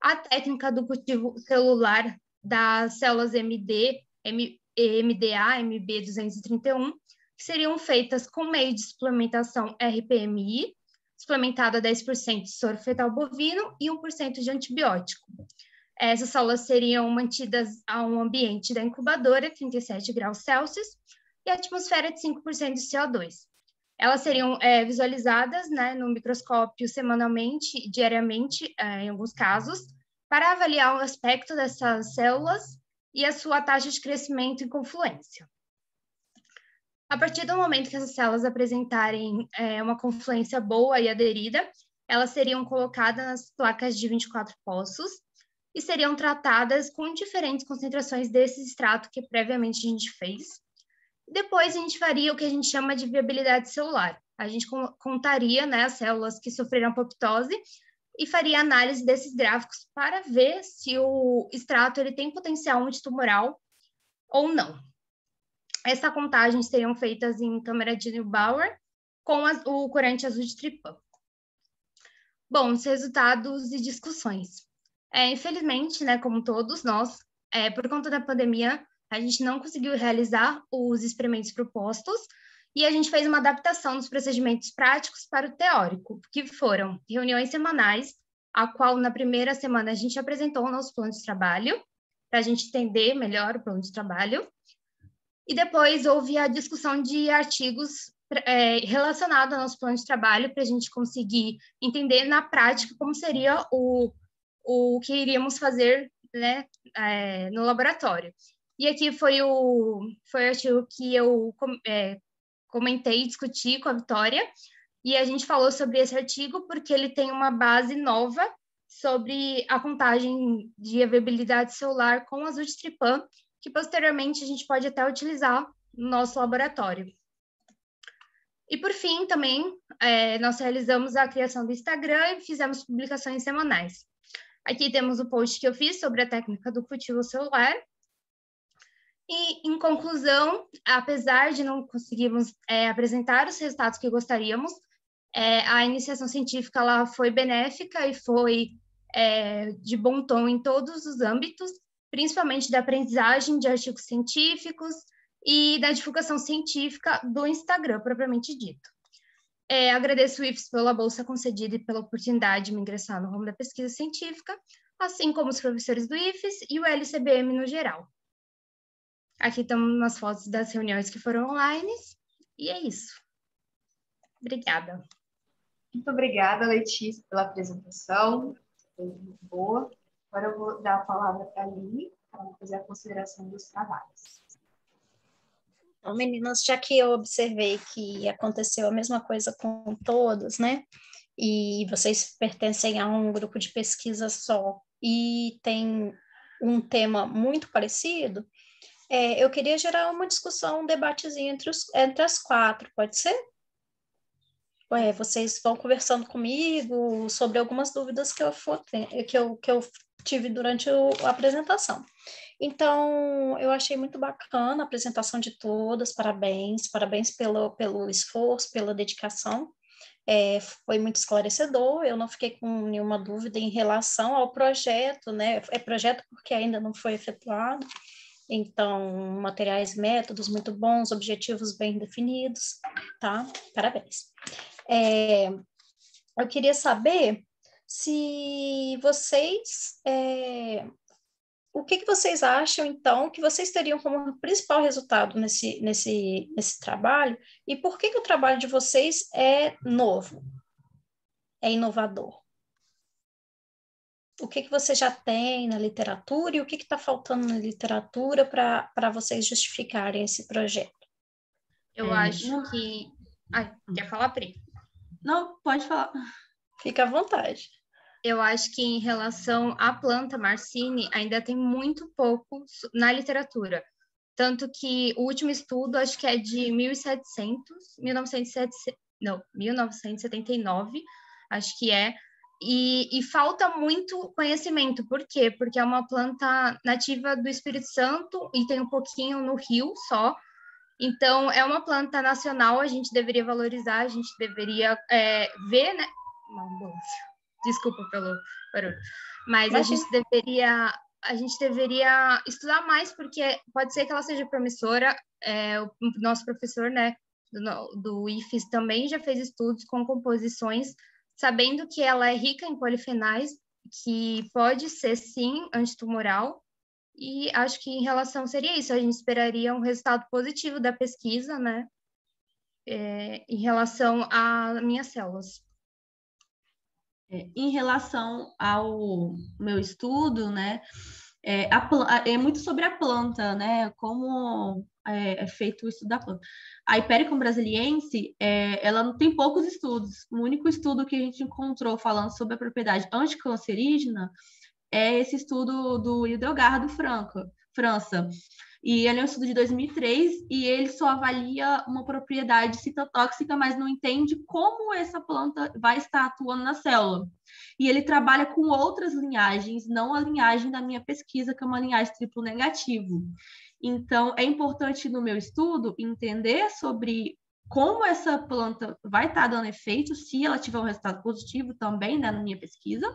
[SPEAKER 6] a técnica do cultivo celular das células MD, M, MDA, MB231, que seriam feitas com meio de suplementação RPMI, suplementado a 10% de soro fetal bovino e 1% de antibiótico. Essas células seriam mantidas a um ambiente da incubadora, 37 graus Celsius, e atmosfera de 5% de CO2. Elas seriam é, visualizadas né, no microscópio semanalmente, diariamente, é, em alguns casos, para avaliar o aspecto dessas células e a sua taxa de crescimento e confluência. A partir do momento que essas células apresentarem é, uma confluência boa e aderida, elas seriam colocadas nas placas de 24 poços e seriam tratadas com diferentes concentrações desse extrato que previamente a gente fez. Depois a gente faria o que a gente chama de viabilidade celular. A gente contaria né, as células que sofreram apoptose e faria análise desses gráficos para ver se o extrato ele tem potencial antitumoral ou não. Essa contagem seriam feitas em câmera de Neubauer com as, o corante azul de tripã. Bom, os resultados e discussões. É, infelizmente, né, como todos nós, é, por conta da pandemia, a gente não conseguiu realizar os experimentos propostos e a gente fez uma adaptação dos procedimentos práticos para o teórico, que foram reuniões semanais, a qual na primeira semana a gente apresentou o nosso plano de trabalho, para a gente entender melhor o plano de trabalho, e depois houve a discussão de artigos é, relacionados ao nosso plano de trabalho, para a gente conseguir entender na prática como seria o, o que iríamos fazer né, é, no laboratório. E aqui foi o, foi artigo que eu é, comentei, discuti com a Vitória, e a gente falou sobre esse artigo porque ele tem uma base nova sobre a contagem de viabilidade celular com azul de tripã, que posteriormente a gente pode até utilizar no nosso laboratório. E por fim, também, é, nós realizamos a criação do Instagram e fizemos publicações semanais. Aqui temos o post que eu fiz sobre a técnica do cultivo celular, e, em conclusão, apesar de não conseguirmos é, apresentar os resultados que gostaríamos, é, a iniciação científica ela foi benéfica e foi é, de bom tom em todos os âmbitos, principalmente da aprendizagem de artigos científicos e da divulgação científica do Instagram, propriamente dito. É, agradeço o IFES pela bolsa concedida e pela oportunidade de me ingressar no ramo da pesquisa científica, assim como os professores do IFES e o LCBM no geral. Aqui estão umas fotos das reuniões que foram online. E é isso. Obrigada.
[SPEAKER 1] Muito obrigada, Letícia, pela apresentação. Foi muito boa. Agora eu vou dar a palavra para a Lili, para fazer a consideração dos trabalhos.
[SPEAKER 3] Então, meninas, já que eu observei que aconteceu a mesma coisa com todos, né? E vocês pertencem a um grupo de pesquisa só e tem um tema muito parecido, é, eu queria gerar uma discussão, um debatezinho entre, os, entre as quatro, pode ser? É, vocês vão conversando comigo sobre algumas dúvidas que eu, for, que eu, que eu tive durante o, a apresentação. Então, eu achei muito bacana a apresentação de todas, parabéns, parabéns pelo, pelo esforço, pela dedicação. É, foi muito esclarecedor, eu não fiquei com nenhuma dúvida em relação ao projeto, né? É projeto porque ainda não foi efetuado, Então, materiais métodos muito bons, objetivos bem definidos, tá? Parabéns. É, eu queria saber se vocês é, o que, que vocês acham, então, que vocês teriam como principal resultado nesse, nesse, nesse trabalho e por que, que o trabalho de vocês é novo, é inovador? O que, que você já tem na literatura e o que está faltando na literatura para vocês justificarem esse projeto?
[SPEAKER 6] Eu é, acho que. Ai, quer falar, Pri?
[SPEAKER 4] Não, pode falar.
[SPEAKER 3] Fica à vontade
[SPEAKER 6] eu acho que em relação à planta Marcini ainda tem muito pouco na literatura. Tanto que o último estudo, acho que é de 1700, 1907, não, 1979, acho que é, e, e, falta muito conhecimento. Por quê? Porque é uma planta nativa do Espírito Santo e tem um pouquinho no Rio só. Então, é uma planta nacional, a gente deveria valorizar, a gente deveria é, ver, né? Uma ambulância Desculpa pelo barulho. Mas, a gente deveria a gente deveria estudar mais, porque pode ser que ela seja promissora. É, o nosso professor, né, do, do IFES também já fez estudos com composições, sabendo que ela é rica em polifenais, que pode ser, sim, antitumoral. E acho que em relação seria isso, a gente esperaria um resultado positivo da pesquisa, né, é, em relação a minhas células.
[SPEAKER 4] É, em relação ao meu estudo, né, é, a, é, muito sobre a planta, né, como é, é feito o estudo da planta. A Hypericum brasiliense, é, ela tem poucos estudos. O único estudo que a gente encontrou falando sobre a propriedade anticancerígena é esse estudo do Hidrogardo Franca, França. E ele é um estudo de 2003 e ele só avalia uma propriedade citotóxica, mas não entende como essa planta vai estar atuando na célula. E ele trabalha com outras linhagens, não a linhagem da minha pesquisa, que é uma linhagem triplo negativo. Então, é importante no meu estudo entender sobre como essa planta vai estar dando efeito, se ela tiver um resultado positivo também né, na minha pesquisa,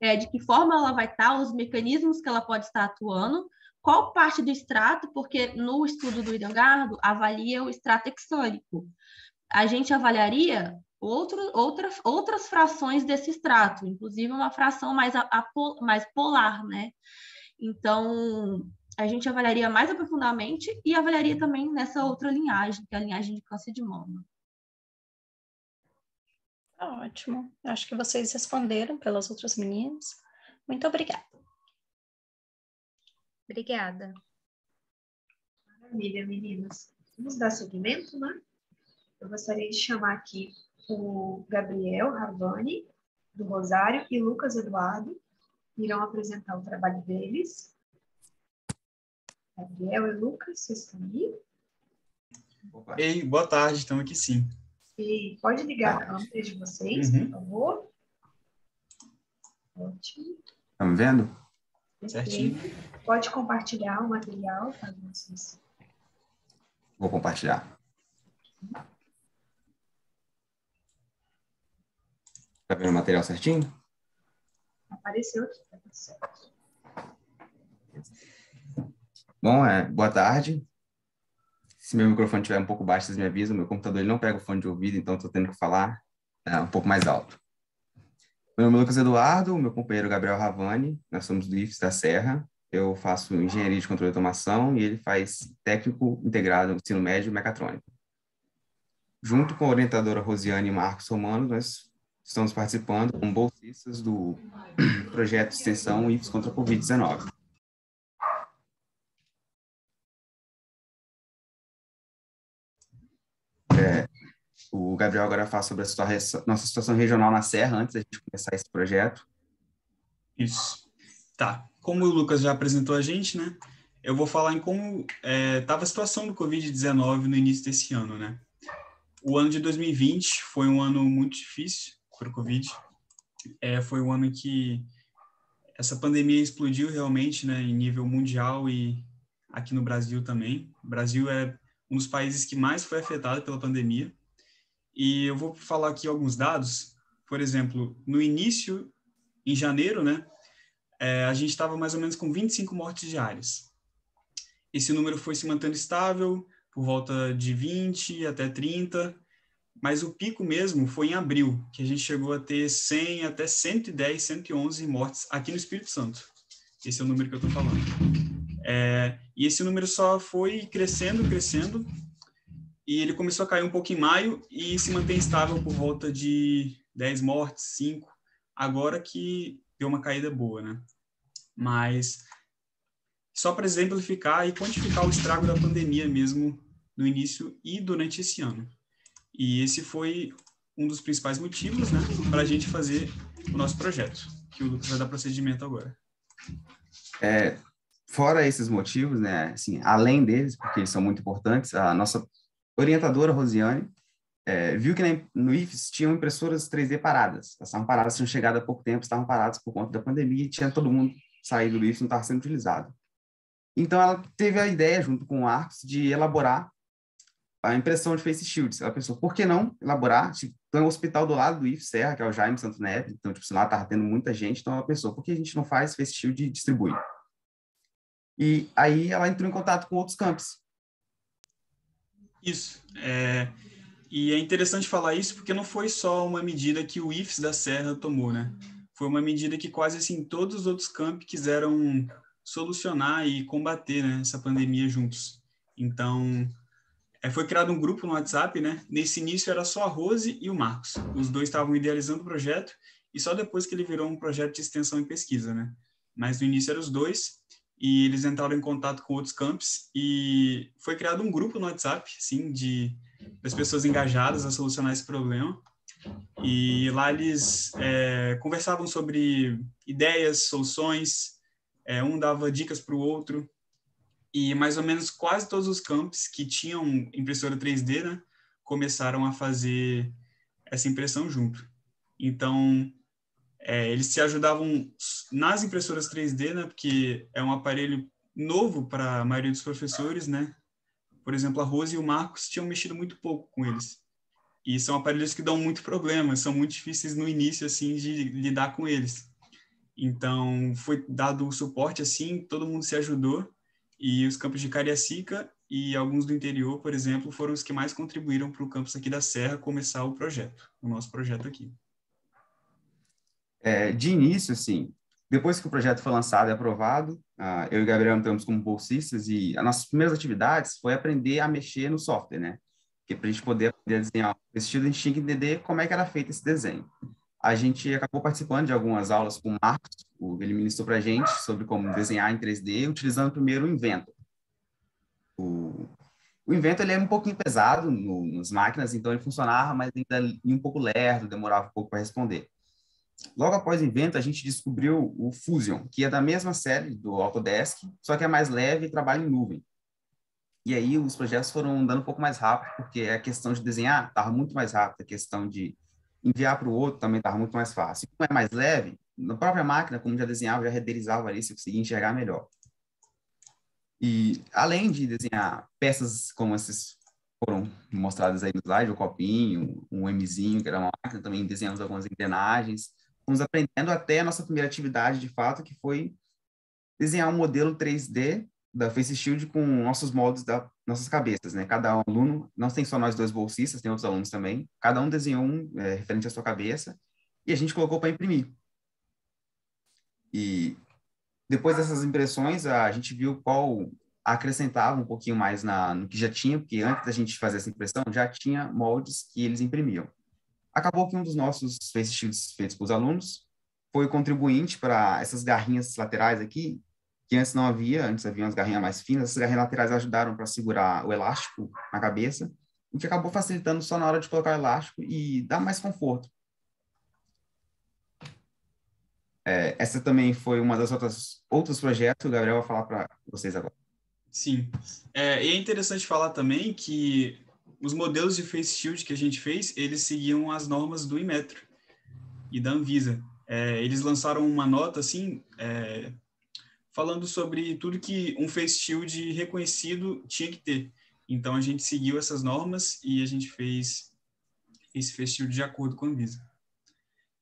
[SPEAKER 4] é, de que forma ela vai estar, os mecanismos que ela pode estar atuando, qual parte do extrato, porque no estudo do Idelgardo avalia o extrato hexânico. A gente avaliaria outro, outras, outras frações desse extrato, inclusive uma fração mais, a, a, mais polar, né? Então, a gente avaliaria mais aprofundadamente e avaliaria também nessa outra linhagem, que é a linhagem de câncer de mama.
[SPEAKER 3] Ótimo. Acho que vocês responderam pelas outras meninas. Muito obrigada.
[SPEAKER 6] Obrigada.
[SPEAKER 1] Maravilha, meninas. Vamos dar seguimento, né? Eu gostaria de chamar aqui o Gabriel Ravani, do Rosário, e Lucas Eduardo, irão apresentar o trabalho deles. Gabriel e Lucas, vocês estão aí?
[SPEAKER 7] Ei, boa tarde, estamos aqui sim.
[SPEAKER 1] E pode ligar a câmera de vocês, uhum. por favor.
[SPEAKER 7] Ótimo. Estamos vendo? Certinho.
[SPEAKER 1] Pode compartilhar o material, caso vocês.
[SPEAKER 7] Vou compartilhar. Tá vendo o material certinho?
[SPEAKER 1] Apareceu aqui, tá tudo certo.
[SPEAKER 7] Bom, é, boa tarde. Se meu microfone estiver um pouco baixo, vocês me avisam. Meu computador ele não pega o fone de ouvido, então estou tendo que falar é, um pouco mais alto. Meu nome é Lucas Eduardo, meu companheiro Gabriel Ravani, nós somos do IFES da Serra. Eu faço engenharia de controle de automação e ele faz técnico integrado no ensino médio mecatrônico. Junto com a orientadora Rosiane e Marcos Romano, nós estamos participando como bolsistas do [clears throat] projeto de extensão IFES contra a Covid-19. É, o Gabriel agora fala sobre a situação, nossa situação regional na Serra, antes da gente começar esse projeto.
[SPEAKER 8] Isso. Tá. Como o Lucas já apresentou a gente, né? Eu vou falar em como estava é, a situação do Covid-19 no início desse ano, né? O ano de 2020 foi um ano muito difícil para o Covid. É, foi um ano que essa pandemia explodiu realmente, né, em nível mundial e aqui no Brasil também. O Brasil é um dos países que mais foi afetado pela pandemia. E eu vou falar aqui alguns dados. Por exemplo, no início, em janeiro, né, é, a gente estava mais ou menos com 25 mortes diárias. esse número foi se mantendo estável, por volta de 20 até 30, mas o pico mesmo foi em abril, que a gente chegou a ter 100 até 110, 111 mortes aqui no Espírito Santo. Esse é o número que eu estou falando. É, e esse número só foi crescendo, crescendo, e ele começou a cair um pouco em maio e se mantém estável por volta de 10 mortes, 5, agora que deu uma caída boa, né? Mas só para exemplificar e quantificar o estrago da pandemia mesmo no início e durante esse ano. E esse foi um dos principais motivos, né, para a gente fazer o nosso projeto, que o Lucas vai dar procedimento agora.
[SPEAKER 7] É, fora esses motivos, né, assim, além deles, porque eles são muito importantes, a nossa orientadora, Rosiane, é, viu que no IFES tinham impressoras 3D paradas. Elas estavam paradas, tinham chegado há pouco tempo, estavam paradas por conta da pandemia e tinha todo mundo saído do IFES, não estava sendo utilizado. Então, ela teve a ideia, junto com o Arcos, de elaborar a impressão de face shields. Ela pensou, por que não elaborar? Tipo, tem um hospital do lado do IF Serra, que é o Jaime Santo Neves, então, tipo, lá estava tendo muita gente, então ela pensou, por que a gente não faz face shield e distribui? E aí ela entrou em contato com outros campos.
[SPEAKER 8] Isso. É... E é interessante falar isso porque não foi só uma medida que o IFES da Serra tomou, né? Foi uma medida que quase assim todos os outros campos quiseram solucionar e combater né, essa pandemia juntos. Então, é, foi criado um grupo no WhatsApp, né? Nesse início era só a Rose e o Marcos. Os dois estavam idealizando o projeto e só depois que ele virou um projeto de extensão e pesquisa, né? Mas no início eram os dois e eles entraram em contato com outros campos e foi criado um grupo no WhatsApp, sim, de das pessoas engajadas a solucionar esse problema. E lá eles é, conversavam sobre ideias, soluções, é, um dava dicas para o outro, e mais ou menos quase todos os campos que tinham impressora 3D, né, começaram a fazer essa impressão junto. Então, é, eles se ajudavam nas impressoras 3D, né, porque é um aparelho novo para a maioria dos professores, né? Por exemplo, a Rose e o Marcos tinham mexido muito pouco com eles. E são aparelhos que dão muito problema, são muito difíceis no início, assim, de lidar com eles. Então, foi dado o suporte assim, todo mundo se ajudou, e os campos de Cariacica e alguns do interior, por exemplo, foram os que mais contribuíram para o campus aqui da Serra começar o projeto, o nosso projeto aqui.
[SPEAKER 7] É, de início, assim, depois que o projeto foi lançado e aprovado, uh, eu e o Gabriel entramos como bolsistas e as nossas primeiras atividades foi aprender a mexer no software, né? Porque para a gente poder desenhar esse estilo, a gente tinha que entender como é que era feito esse desenho a gente acabou participando de algumas aulas com o Marcos, ele ministrou para a gente sobre como desenhar em 3D, utilizando primeiro o Inventor. O, o Inventor ele é um pouquinho pesado no, nas máquinas, então ele funcionava, mas ainda um pouco lerdo, demorava um pouco para responder. Logo após o Inventor, a gente descobriu o Fusion, que é da mesma série do Autodesk, só que é mais leve e trabalha em nuvem. E aí os projetos foram andando um pouco mais rápido, porque a questão de desenhar estava muito mais rápida, a questão de enviar para o outro também estava muito mais fácil. Como é mais leve, na própria máquina, como já desenhava, já renderizava ali, você conseguia enxergar melhor. E além de desenhar peças como essas foram mostradas aí no slide, o copinho, um Mzinho, que era uma máquina, também desenhamos algumas engrenagens. Fomos aprendendo até a nossa primeira atividade, de fato, que foi desenhar um modelo 3D da Face Shield com nossos moldes da nossas cabeças, né? Cada aluno, não tem só nós dois bolsistas, tem outros alunos também. Cada um desenhou um é, referente à sua cabeça e a gente colocou para imprimir. E depois dessas impressões, a gente viu qual acrescentava um pouquinho mais na, no que já tinha, porque antes da gente fazer essa impressão, já tinha moldes que eles imprimiam. Acabou que um dos nossos shields feitos para os alunos foi contribuinte para essas garrinhas laterais aqui, que antes não havia, antes havia umas garrinhas mais finas, essas garrinhas laterais ajudaram para segurar o elástico na cabeça, o que acabou facilitando só na hora de colocar o elástico e dar mais conforto. É, essa também foi uma das outras outros projetos, o Gabriel vai falar para vocês agora.
[SPEAKER 8] Sim, é, e é interessante falar também que os modelos de face shield que a gente fez, eles seguiam as normas do Inmetro e da Anvisa. É, eles lançaram uma nota assim, é, falando sobre tudo que um face shield reconhecido tinha que ter. Então a gente seguiu essas normas e a gente fez esse face shield de acordo com a Anvisa.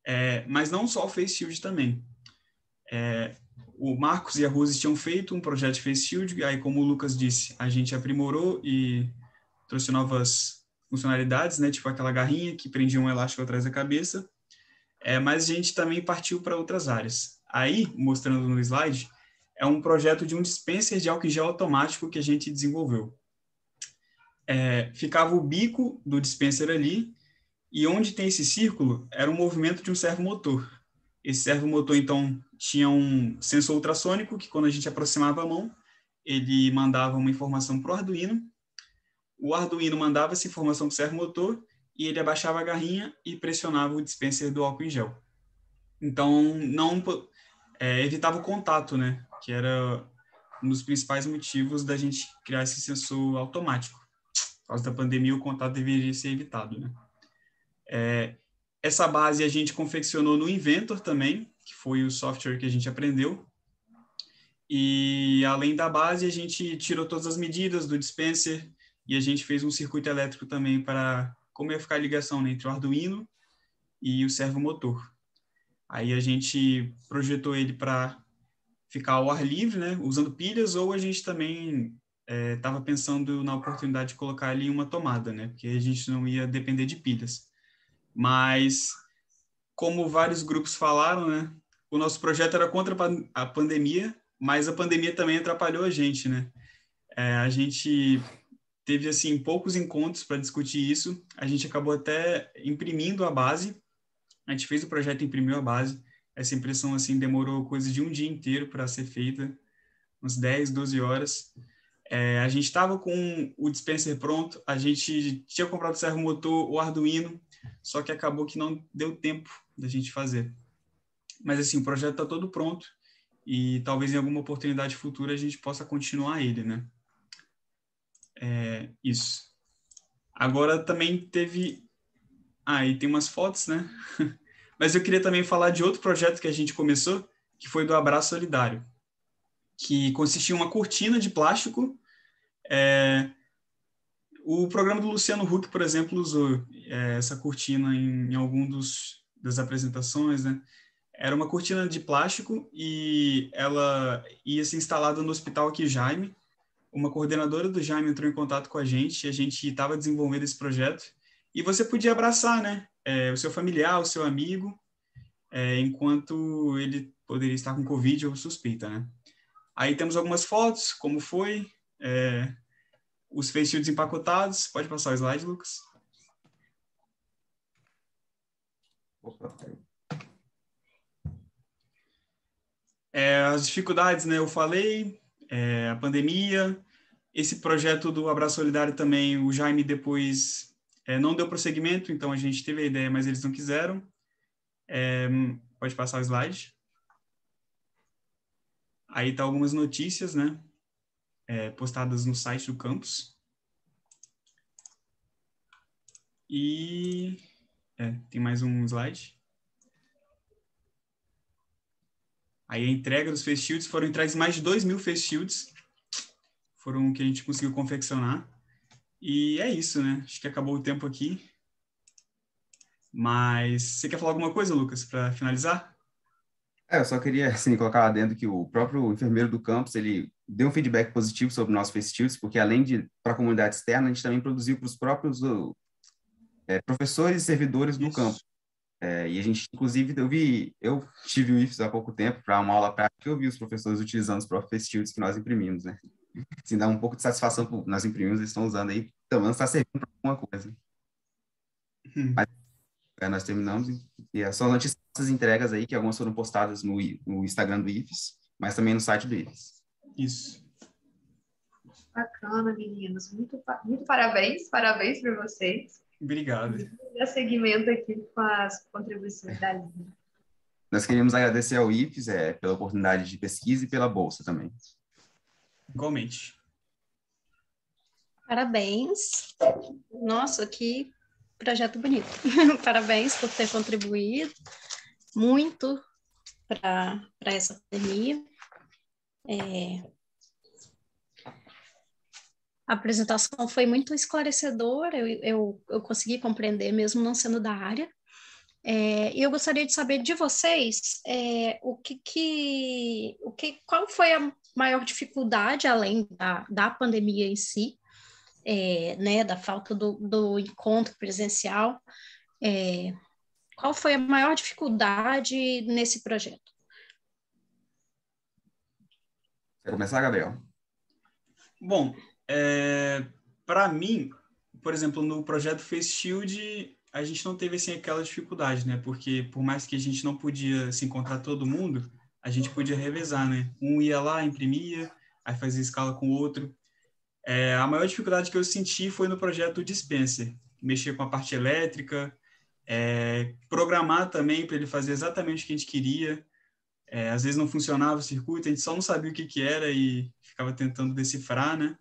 [SPEAKER 8] É, mas não só o face shield também. É, o Marcos e a Rose tinham feito um projeto de Face Shield, aí como o Lucas disse, a gente aprimorou e trouxe novas funcionalidades, né, tipo aquela garrinha que prendia um elástico atrás da cabeça, é, mas a gente também partiu para outras áreas. Aí, mostrando no slide, é um projeto de um dispenser de álcool gel automático que a gente desenvolveu. É, ficava o bico do dispenser ali, e onde tem esse círculo era um movimento de um servomotor. Esse servomotor, então, tinha um sensor ultrassônico que, quando a gente aproximava a mão, ele mandava uma informação para o Arduino. O Arduino mandava essa informação para o servomotor e ele abaixava a garrinha e pressionava o dispenser do álcool em gel. Então, não é, evitava o contato, né? Que era um dos principais motivos da gente criar esse sensor automático. Por causa da pandemia, o contato deveria ser evitado, né? É, essa base a gente confeccionou no Inventor também, que foi o software que a gente aprendeu. E além da base, a gente tirou todas as medidas do dispenser e a gente fez um circuito elétrico também para como ia ficar a ligação né, entre o Arduino e o servomotor. Aí a gente projetou ele para ficar ao ar livre, né, usando pilhas, ou a gente também estava é, pensando na oportunidade de colocar ali uma tomada, né, porque a gente não ia depender de pilhas. Mas, como vários grupos falaram, né, o nosso projeto era contra a pandemia, mas a pandemia também atrapalhou a gente, né? É, a gente teve assim poucos encontros para discutir isso. A gente acabou até imprimindo a base. A gente fez o projeto, imprimiu a base. Essa impressão assim demorou coisa de um dia inteiro para ser feita, uns 10, 12 horas. É, a gente estava com o dispenser pronto, a gente tinha comprado o servo motor, o Arduino, só que acabou que não deu tempo da gente fazer. Mas assim, o projeto está todo pronto e talvez em alguma oportunidade futura a gente possa continuar ele, né? É, isso. Agora também teve. Ah, e tem umas fotos, né? [laughs] Mas eu queria também falar de outro projeto que a gente começou, que foi do Abraço Solidário, que consistia em uma cortina de plástico é, o programa do Luciano Huck, por exemplo, usou é, essa cortina em, em algum dos das apresentações, né? Era uma cortina de plástico e ela ia ser instalada no hospital aqui Jaime. Uma coordenadora do Jaime entrou em contato com a gente e a gente estava desenvolvendo esse projeto. E você podia abraçar, né? É, o seu familiar, o seu amigo, é, enquanto ele poderia estar com Covid ou suspeita, né? Aí temos algumas fotos, como foi. É, os face shields empacotados. Pode passar o slide, Lucas. É, as dificuldades, né? Eu falei, é, a pandemia, esse projeto do Abraço Solidário também, o Jaime depois é, não deu prosseguimento, então a gente teve a ideia, mas eles não quiseram. É, pode passar o slide. Aí tá algumas notícias, né? é, postadas no site do campus. E é, tem mais um slide. Aí a entrega dos face shields foram entregues mais de 2 mil face shields. Foram o que a gente conseguiu confeccionar. E é isso, né? Acho que acabou o tempo aqui. Mas você quer falar alguma coisa, Lucas, para finalizar?
[SPEAKER 7] É, eu só queria [laughs] assim, colocar lá dentro que o próprio enfermeiro do campus, ele deu um feedback positivo sobre o nosso Face porque além de para a comunidade externa, a gente também produziu para os próprios uh, é, professores e servidores do campus. É, e a gente, inclusive, eu vi, eu tive o IFES há pouco tempo para uma aula prática, eu vi os professores utilizando os próprios Face que nós imprimimos, né? Assim, dá um pouco de satisfação por nós imprimimos, eles estão usando aí, também está servindo para alguma coisa. Hum. Mas é, nós terminamos e é só notícias entregas aí, que algumas foram postadas no, no Instagram do IFES, mas também no site do IFES.
[SPEAKER 8] Isso.
[SPEAKER 1] Bacana, meninos. Muito, muito parabéns, parabéns para vocês.
[SPEAKER 8] Obrigado.
[SPEAKER 1] Dar seguimento aqui com as contribuições da Lina.
[SPEAKER 7] Nós queríamos agradecer ao IFES é, pela oportunidade de pesquisa e pela bolsa também.
[SPEAKER 8] Igualmente.
[SPEAKER 3] Parabéns. Nossa, que projeto bonito. [laughs] Parabéns por ter contribuído muito para essa pandemia. É, a apresentação foi muito esclarecedora, eu, eu, eu, consegui compreender, mesmo não sendo da área. É, eu gostaria de saber de vocês é, o que, que, o que, qual foi a maior dificuldade além da, da pandemia em si, é, né, da falta do, do encontro presencial. É, qual foi a maior dificuldade nesse projeto?
[SPEAKER 7] Quer começar, Gabriel?
[SPEAKER 8] Bom, é, para mim, por exemplo, no projeto Face Shield, a gente não teve assim aquela dificuldade, né? Porque por mais que a gente não podia se encontrar todo mundo, a gente podia revezar, né? Um ia lá, imprimia, aí fazia escala com o outro. É, a maior dificuldade que eu senti foi no projeto Dispenser, mexer com a parte elétrica, é, programar também para ele fazer exatamente o que a gente queria. É, às vezes não funcionava o circuito, a gente só não sabia o que, que era e ficava tentando decifrar, né?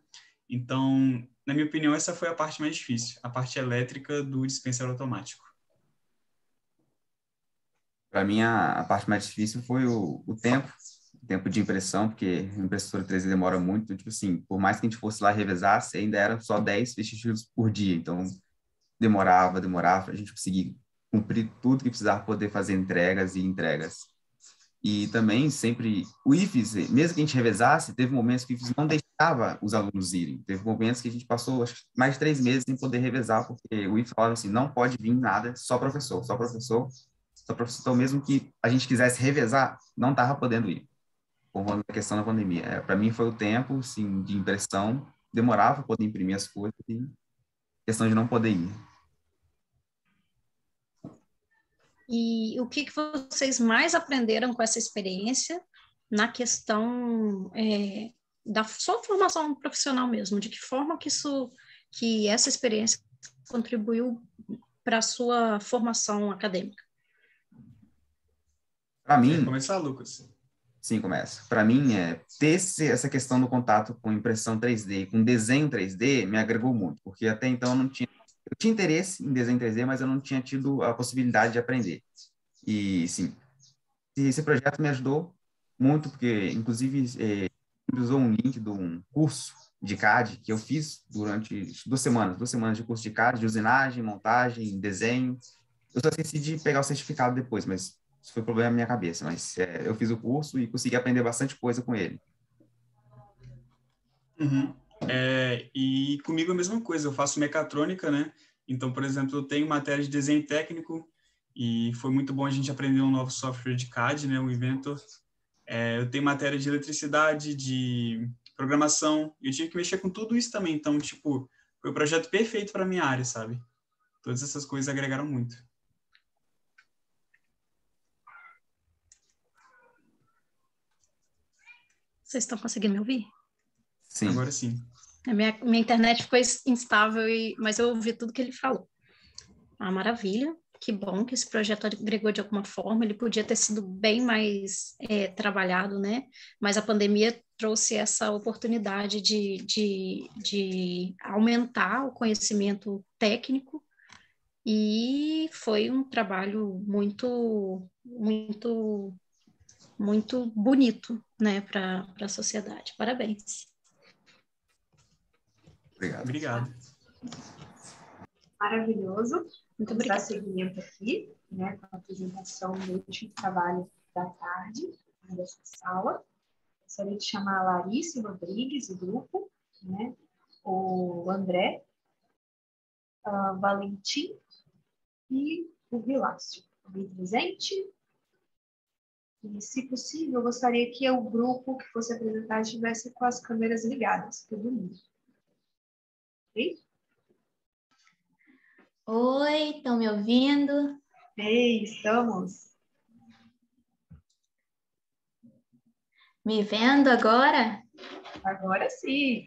[SPEAKER 8] Então, na minha opinião, essa foi a parte mais difícil, a parte elétrica do dispenser automático.
[SPEAKER 7] Para mim, a, a, parte mais difícil foi o, o tempo, o tempo de impressão, porque impressora 3D demora muito. Tipo assim, por mais que a gente fosse lá revezar, ainda era só 10 vestidos por dia. Então, demorava, demorava a gente conseguir cumprir tudo que precisava poder fazer entregas e entregas. E também sempre o IFES, mesmo que a gente revezasse, teve momentos que o IFES não deixava os alunos irem. Teve momentos que a gente passou acho, mais de três meses sem poder revezar, porque o IFES falava assim, não pode vir nada, só professor, só professor, só professor. Mesmo que a gente quisesse revezar, não estava podendo ir, por conta da questão da pandemia. É, Para mim foi o tempo, assim, de impressão, demorava para poder imprimir as coisas e questão de não poder ir.
[SPEAKER 3] E o que, que vocês mais aprenderam com essa experiência na questão é, da sua formação profissional mesmo? De que forma que isso, que essa experiência contribuiu para a sua formação acadêmica?
[SPEAKER 7] Para mim.
[SPEAKER 8] Começar, Lucas?
[SPEAKER 7] Sim, começa. Para mim, é, ter essa questão do contato com impressão 3D, com desenho 3D, me agregou muito, porque até então eu não tinha eu tinha interesse em desenho 3D, mas eu não tinha tido a possibilidade de aprender. E, sim, esse projeto me ajudou muito, porque, inclusive, é, usou um link de um curso de CAD que eu fiz durante duas semanas, duas semanas de curso de CAD, de usinagem, montagem, desenho. Eu só esqueci de pegar o certificado depois, mas isso foi problema na minha cabeça. Mas é, eu fiz o curso e consegui aprender bastante coisa com ele.
[SPEAKER 8] Uhum. É, e comigo a mesma coisa, eu faço mecatrônica, né? Então, por exemplo, eu tenho matéria de desenho técnico e foi muito bom a gente aprender um novo software de CAD, né? O Inventor. É, eu tenho matéria de eletricidade, de programação, eu tive que mexer com tudo isso também. Então, tipo, foi o projeto perfeito para minha área, sabe? Todas essas coisas agregaram muito.
[SPEAKER 3] Vocês estão conseguindo me ouvir?
[SPEAKER 7] Sim.
[SPEAKER 8] Agora sim.
[SPEAKER 3] A minha, minha internet ficou instável, e, mas eu ouvi tudo que ele falou. Ah, maravilha. Que bom que esse projeto agregou de alguma forma. Ele podia ter sido bem mais é, trabalhado, né? Mas a pandemia trouxe essa oportunidade de, de, de aumentar o conhecimento técnico e foi um trabalho muito, muito, muito bonito, né, para a sociedade. Parabéns.
[SPEAKER 7] Obrigado.
[SPEAKER 8] Obrigado.
[SPEAKER 1] Maravilhoso.
[SPEAKER 3] Muito obrigada.
[SPEAKER 1] seguimento aqui, né, com a apresentação do último trabalho da tarde dessa sala. Gostaria de chamar a Larissa Rodrigues, o grupo, né, o André, a Valentim e o Vilácio. Alguém presente? E, se possível, eu gostaria que o grupo que fosse apresentar estivesse com as câmeras ligadas, todo mundo. Ok?
[SPEAKER 9] Oi, estão me ouvindo?
[SPEAKER 1] Ei, estamos.
[SPEAKER 9] Me vendo agora?
[SPEAKER 1] Agora sim.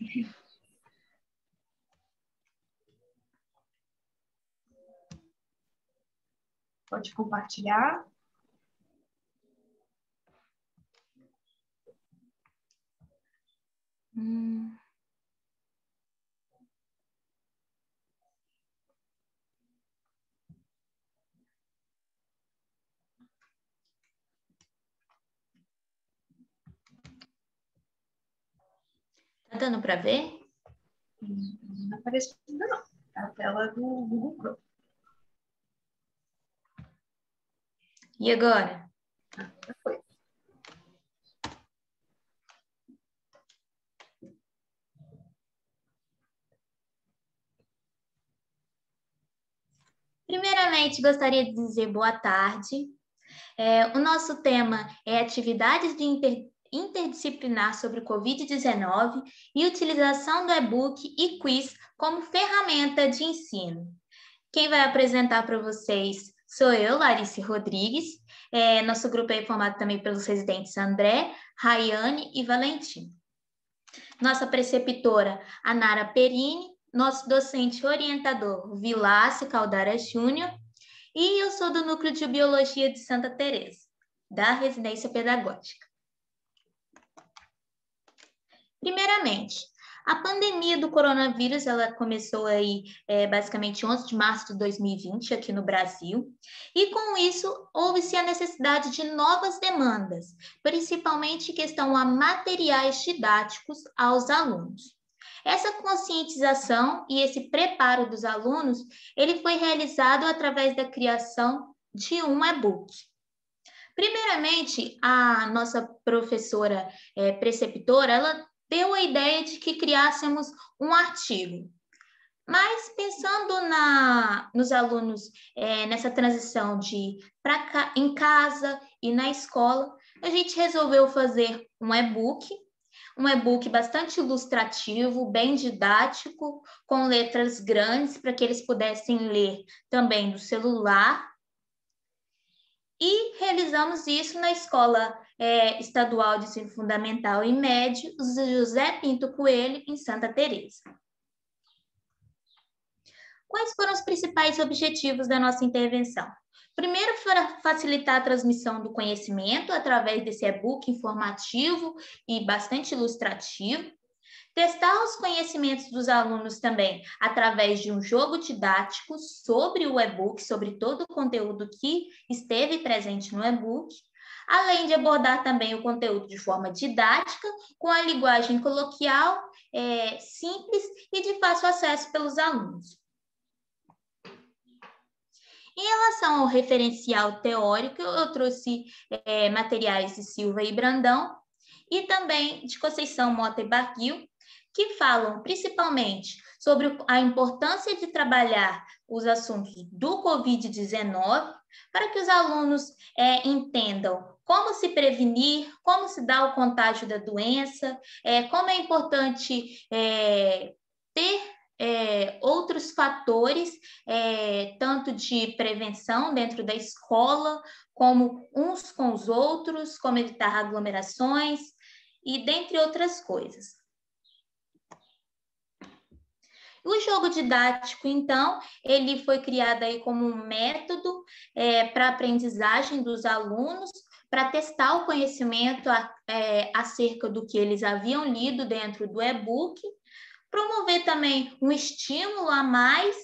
[SPEAKER 1] Pode compartilhar.
[SPEAKER 9] Hum. Tá dando para ver?
[SPEAKER 1] Não aparece ainda não. É a tela do Google Chrome.
[SPEAKER 9] E agora?
[SPEAKER 1] Ah, já foi.
[SPEAKER 9] Primeiramente, gostaria de dizer boa tarde. É, o nosso tema é atividades de inter, interdisciplinar sobre o Covid-19 e utilização do e-book e quiz como ferramenta de ensino. Quem vai apresentar para vocês sou eu, Larice Rodrigues. É, nosso grupo é formado também pelos residentes André, Rayane e Valentim. Nossa preceptora, Anara Perini, nosso docente orientador, Vilácio Caldara Júnior, e eu sou do Núcleo de Biologia de Santa Teresa, da Residência Pedagógica. Primeiramente, a pandemia do coronavírus, ela começou aí é, basicamente 11 de março de 2020 aqui no Brasil, e com isso houve-se a necessidade de novas demandas, principalmente em questão a materiais didáticos aos alunos. Essa conscientização e esse preparo dos alunos, ele foi realizado através da criação de um e-book. Primeiramente, a nossa professora é, preceptora, ela deu a ideia de que criássemos um artigo. Mas pensando na, nos alunos é, nessa transição de pra, em casa e na escola, a gente resolveu fazer um e-book, um e-book bastante ilustrativo, bem didático, com letras grandes para que eles pudessem ler também do celular. E realizamos isso na escola é, Estadual de Ensino Fundamental e Médio, José Pinto Coelho, em Santa Teresa. Quais foram os principais objetivos da nossa intervenção? Primeiro, foi facilitar a transmissão do conhecimento através desse e-book informativo e bastante ilustrativo. Testar os conhecimentos dos alunos também através de um jogo didático sobre o e-book, sobre todo o conteúdo que esteve presente no e-book além de abordar também o conteúdo de forma didática, com a linguagem coloquial, é, simples e de fácil acesso pelos alunos. Em relação ao referencial teórico, eu trouxe é, materiais de Silva e Brandão e também de Conceição Mota e Barguil, que falam principalmente sobre a importância de trabalhar os assuntos do Covid-19 para que os alunos é, entendam como se prevenir, como se dá o contágio da doença, é, como é importante é, ter é, outros fatores, é, tanto de prevenção dentro da escola, como uns com os outros, como evitar aglomerações e dentre outras coisas. O jogo didático, então, ele foi criado aí como um método é, para aprendizagem dos alunos, para testar o conhecimento é, acerca do que eles haviam lido dentro do e-book, promover também um estímulo a mais,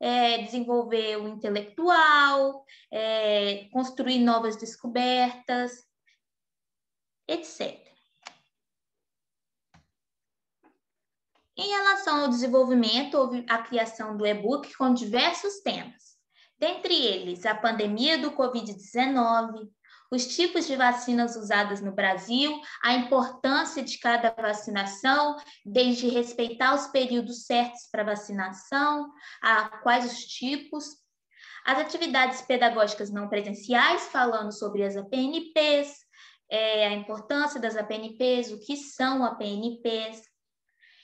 [SPEAKER 9] é, desenvolver o intelectual, é, construir novas descobertas, etc. Em relação ao desenvolvimento, houve a criação do e-book com diversos temas, dentre eles a pandemia do Covid-19, os tipos de vacinas usadas no Brasil, a importância de cada vacinação, desde respeitar os períodos certos para vacinação, a quais os tipos, as atividades pedagógicas não presenciais, falando sobre as APNPs, é, a importância das APNPs, o que são APNPs,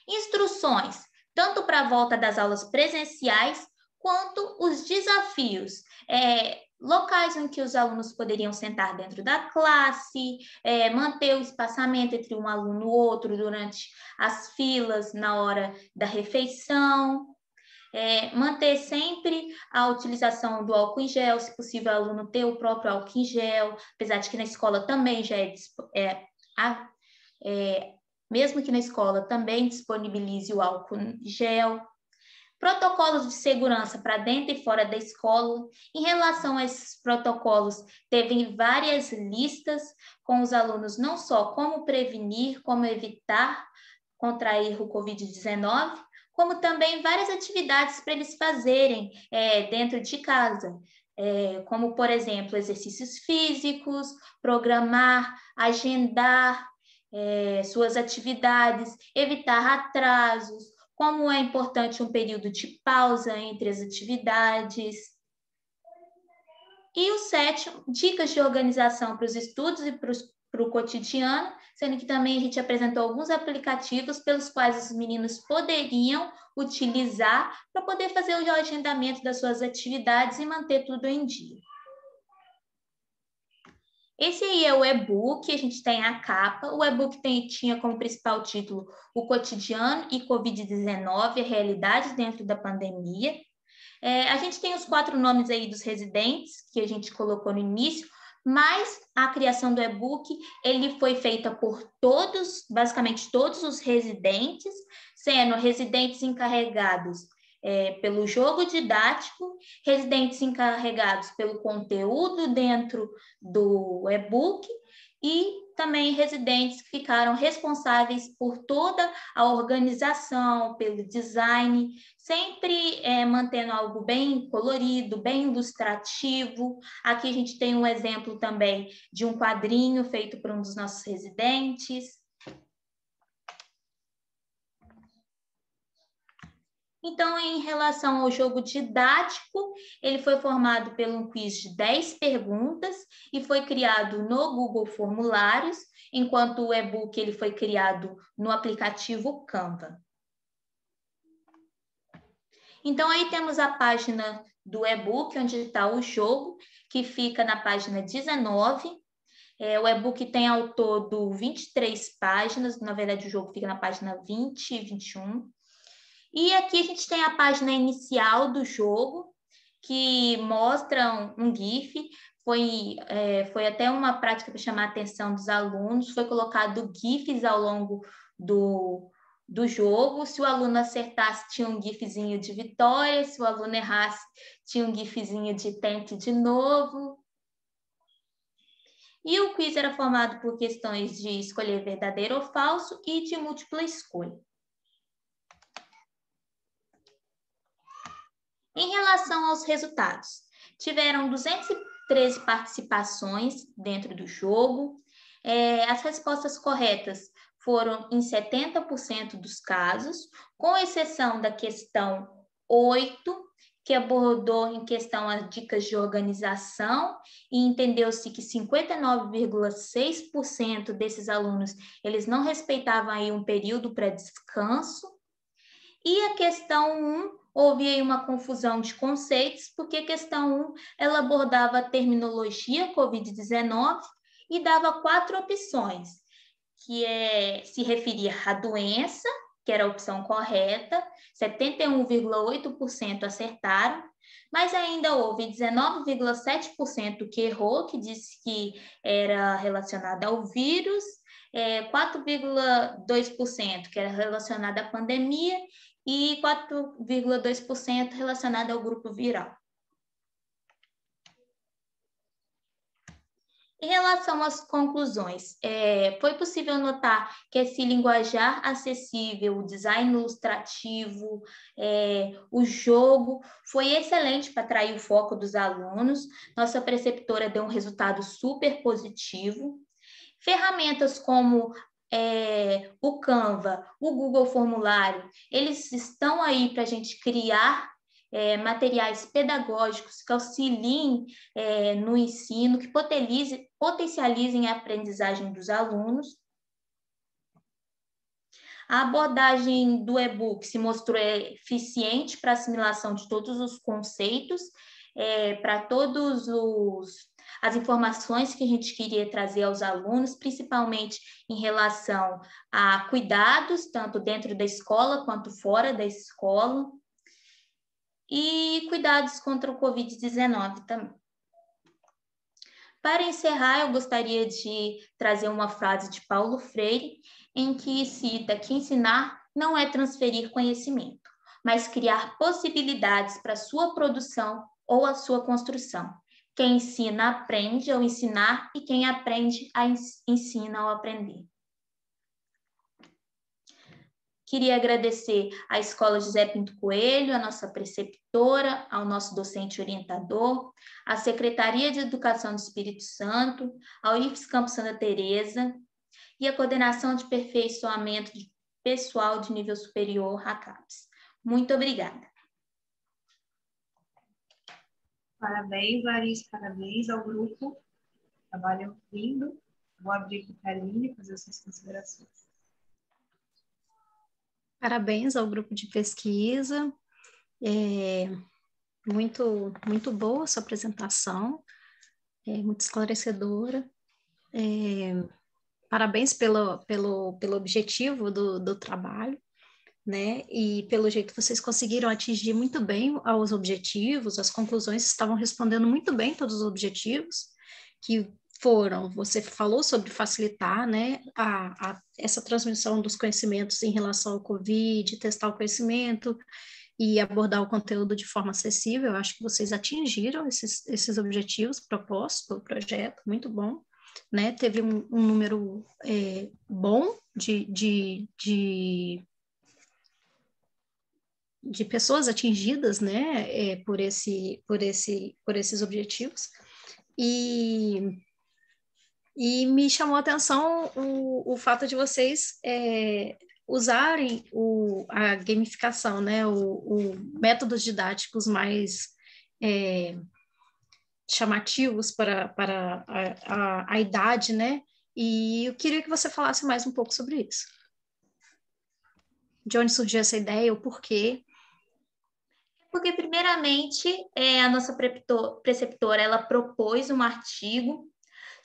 [SPEAKER 9] instruções, tanto para a volta das aulas presenciais, quanto os desafios, é, locais em que os alunos poderiam sentar dentro da classe, é, manter o espaçamento entre um aluno e outro durante as filas na hora da refeição, é, manter sempre a utilização do álcool em gel, se possível, o aluno ter o próprio álcool em gel, apesar de que na escola também já é, é, é mesmo que na escola também disponibilize o álcool em gel protocolos de segurança para dentro e fora da escola. Em relação a esses protocolos, teve várias listas com os alunos, não só como prevenir, como evitar contrair o Covid-19, como também várias atividades para eles fazerem é, dentro de casa. é, como, por exemplo, exercícios físicos, programar, agendar é, suas atividades, evitar atrasos, como é importante um período de pausa entre as atividades. E o sétimo, dicas de organização para os estudos e para o cotidiano, sendo que também a gente apresentou alguns aplicativos pelos quais os meninos poderiam utilizar para poder fazer o agendamento das suas atividades e manter tudo em dia. Esse aí é o e-book, a gente tem a capa. O e-book tinha como principal título O Cotidiano e Covid-19, a realidade dentro da pandemia. É, a gente tem os quatro nomes aí dos residentes que a gente colocou no início, mas a criação do e-book ele foi feita por todos, basicamente todos os residentes, sendo residentes encarregados é, pelo jogo didático, residentes encarregados pelo conteúdo dentro do e-book e também residentes que ficaram responsáveis por toda a organização, pelo design, sempre é, mantendo algo bem colorido, bem ilustrativo. Aqui a gente tem um exemplo também de um quadrinho feito por um dos nossos residentes. Então, em relação ao jogo didático, ele foi formado por um quiz de 10 perguntas e foi criado no Google Formulários, enquanto o e-book ele foi criado no aplicativo Canva. Então, aí temos a página do e-book, onde está o jogo, que fica na página 19. É, o e-book tem ao todo 23 páginas, na verdade, o jogo fica na página 20 e 21. E aqui a gente tem a página inicial do jogo, que mostra um, um GIF. Foi, é, foi até uma prática para chamar a atenção dos alunos. Foi colocado GIFs ao longo do, do jogo. Se o aluno acertasse, tinha um gifzinho de vitória. Se o aluno errasse, tinha um gifzinho de tente de novo. E o quiz era formado por questões de escolher verdadeiro ou falso e de múltipla escolha. Em relação aos resultados, tiveram 213 participações dentro do jogo. É, as respostas corretas foram em 70% dos casos, com exceção da questão 8, que abordou em questão as dicas de organização e entendeu-se que 59,6% desses alunos eles não respeitavam aí um período para descanso. E a questão 1 houve aí uma confusão de conceitos, porque a questão 1 ela abordava a terminologia COVID-19 e dava quatro opções, que é se referir à doença, que era a opção correta, 71,8% acertaram, mas ainda houve 19,7% que errou, que disse que era relacionada ao vírus, é, 4,2% que era relacionada à pandemia e 4,2% relacionada ao grupo viral. Em relação às conclusões, é, foi possível notar que esse linguajar acessível, o design ilustrativo, é, o jogo, foi excelente para atrair o foco dos alunos. Nossa preceptora deu um resultado super positivo. Ferramentas como é, o Canva, o Google Formulário, eles estão aí para a gente criar é, materiais pedagógicos que auxiliem é, no ensino, que potencializem a aprendizagem dos alunos. A abordagem do e-book se mostrou eficiente para assimilação de todos os conceitos, é, para todos os as informações que a gente queria trazer aos alunos, principalmente em relação a cuidados, tanto dentro da escola quanto fora da escola, e cuidados contra o Covid-19 também. Para encerrar, eu gostaria de trazer uma frase de Paulo Freire, em que cita que ensinar não é transferir conhecimento, mas criar possibilidades para sua produção ou a sua construção. Quem ensina aprende ao ensinar e quem aprende a ensina ao aprender. Queria agradecer à Escola José Pinto Coelho, à nossa preceptora, ao nosso docente orientador, à Secretaria de Educação do Espírito Santo, ao IFES Campo Santa Teresa e à Coordenação de Aperfeiçoamento de Pessoal de Nível Superior, a CAPES. Muito obrigada.
[SPEAKER 1] Parabéns, Larissa, parabéns ao grupo. Trabalho lindo. Vou abrir para a Aline fazer suas considerações.
[SPEAKER 3] Parabéns ao grupo de pesquisa. É muito, muito boa a sua apresentação, é muito esclarecedora. É, parabéns pelo, pelo, pelo objetivo do, do trabalho, né? E pelo jeito vocês conseguiram atingir muito bem os objetivos, as conclusões estavam respondendo muito bem todos os objetivos, que foram, você falou sobre facilitar, né, a, a, essa transmissão dos conhecimentos em relação ao Covid, testar o conhecimento e abordar o conteúdo de forma acessível, eu acho que vocês atingiram esses, esses objetivos propostos pelo projeto, muito bom, né, teve um, um número é, bom de, de, de de pessoas atingidas, né, é, por esse, por esse, por esses objetivos. E e me chamou a atenção o, o fato de vocês é, usarem o, a gamificação, né, o, o métodos didáticos mais é, chamativos para, para a, a, a, idade, né? E eu queria que você falasse mais um pouco sobre isso. De onde surgiu essa ideia, o porquê?
[SPEAKER 9] Porque, primeiramente, é, a nossa preceptora ela propôs um artigo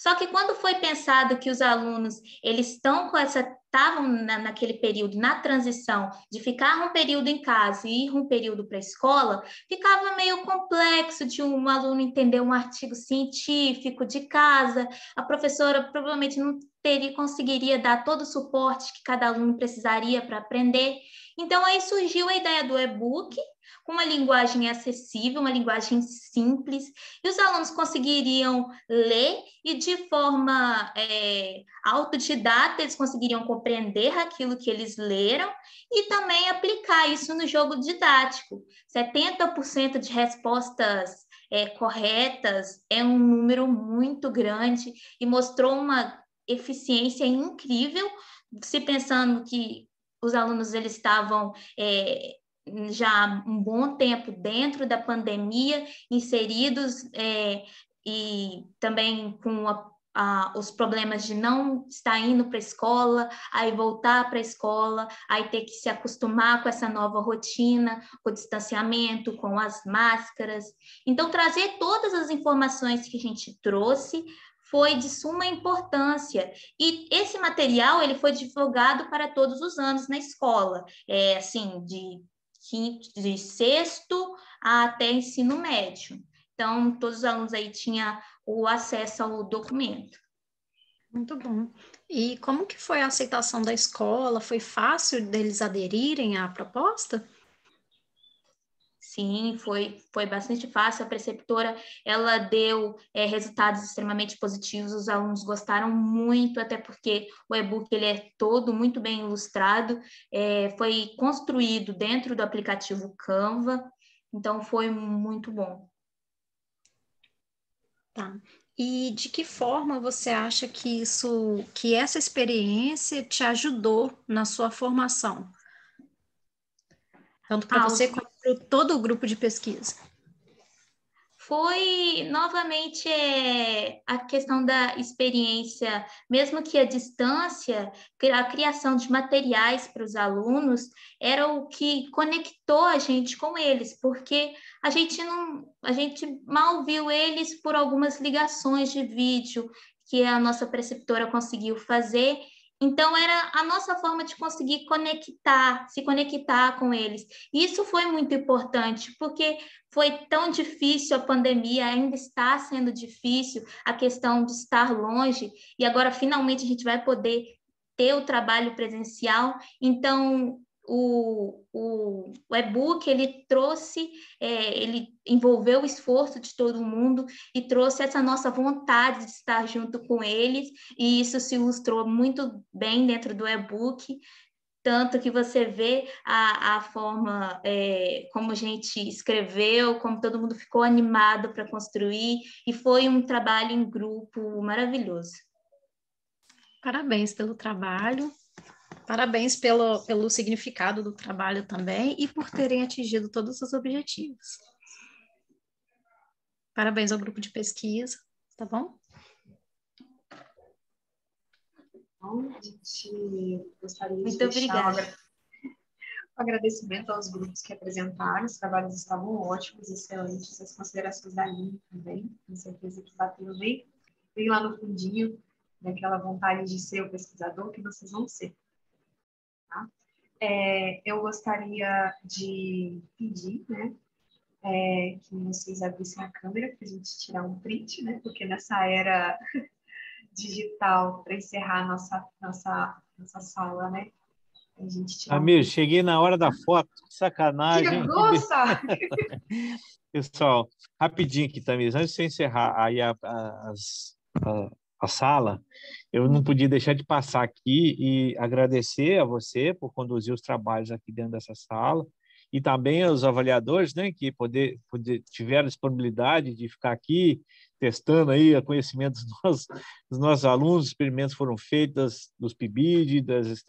[SPEAKER 9] só que quando foi pensado que os alunos eles estão com essa estavam na, naquele período na transição de ficar um período em casa e ir um período para a escola, ficava meio complexo de um aluno entender um artigo científico de casa. A professora provavelmente não teria conseguiria dar todo o suporte que cada aluno precisaria para aprender. Então aí surgiu a ideia do e-book com uma linguagem acessível, uma linguagem simples, e os alunos conseguiriam ler e de forma é, autodidata eles conseguiriam compreender aquilo que eles leram e também aplicar isso no jogo didático. 70% de respostas é, corretas é um número muito grande e mostrou uma eficiência incrível, se pensando que os alunos eles estavam é, já um bom tempo dentro da pandemia, inseridos é, e também com a, a, os problemas de não estar indo para a escola, aí voltar para a escola, aí ter que se acostumar com essa nova rotina, com o distanciamento, com as máscaras. Então, trazer todas as informações que a gente trouxe foi de suma importância e esse material ele foi divulgado para todos os anos na escola, é assim de de sexto até ensino médio. Então, todos os alunos aí tinham o acesso ao documento.
[SPEAKER 3] Muito bom. E como que foi a aceitação da escola? Foi fácil deles aderirem à proposta?
[SPEAKER 9] Sim, foi, foi bastante fácil. A preceptora ela deu é, resultados extremamente positivos. Os alunos gostaram muito, até porque o e-book ele é todo muito bem ilustrado. É, foi construído dentro do aplicativo Canva, então foi muito bom.
[SPEAKER 3] Tá. E de que forma você acha que isso, que essa experiência te ajudou na sua formação? Tanto para ah, você quanto para todo o grupo de pesquisa.
[SPEAKER 9] Foi novamente é, a questão da experiência, mesmo que a distância, a criação de materiais para os alunos era o que conectou a gente com eles, porque a gente não, a gente mal viu eles por algumas ligações de vídeo que a nossa preceptora conseguiu fazer então, era a nossa forma de conseguir conectar, se conectar com eles. Isso foi muito importante, porque foi tão difícil a pandemia, ainda está sendo difícil a questão de estar longe, e agora finalmente a gente vai poder ter o trabalho presencial. Então, o, o, o e-book ele trouxe, é, ele envolveu o esforço de todo mundo e trouxe essa nossa vontade de estar junto com eles, e isso se ilustrou muito bem dentro do e-book. tanto que você vê a, a forma é, como a gente escreveu, como todo mundo ficou animado para construir, e foi um trabalho em grupo maravilhoso.
[SPEAKER 3] Parabéns pelo trabalho, parabéns pelo, pelo significado do trabalho também e por terem atingido todos os objetivos. Parabéns ao grupo de pesquisa, tá bom?
[SPEAKER 1] Então, a gente gostaria de
[SPEAKER 9] Muito
[SPEAKER 1] deixar
[SPEAKER 9] obrigada.
[SPEAKER 1] um agradecimento aos grupos que apresentaram, os trabalhos estavam ótimos, excelentes, as considerações da Aline também, com certeza que bateu bem, bem lá no fundinho, daquela vontade de ser o pesquisador que vocês vão ser. É, eu gostaria de pedir, né, é, que vocês abrissem a câmera para a gente tirar um print, né, porque nessa era [laughs] digital para encerrar nossa, nossa, nossa sala, né? A gente tira
[SPEAKER 10] Amir,
[SPEAKER 1] um...
[SPEAKER 10] cheguei na hora da foto, que sacanagem. [laughs] Pessoal, rapidinho aqui, Tamires, antes de você encerrar aí a, a, a, a sala, eu não podia deixar de passar aqui e agradecer a você por conduzir os trabalhos aqui dentro dessa sala e também aos avaliadores, né, que poder, poder tiveram disponibilidade de ficar aqui testando aí o conhecimento dos nossos, dos nossos alunos, experimentos foram feitos dos PIBID, das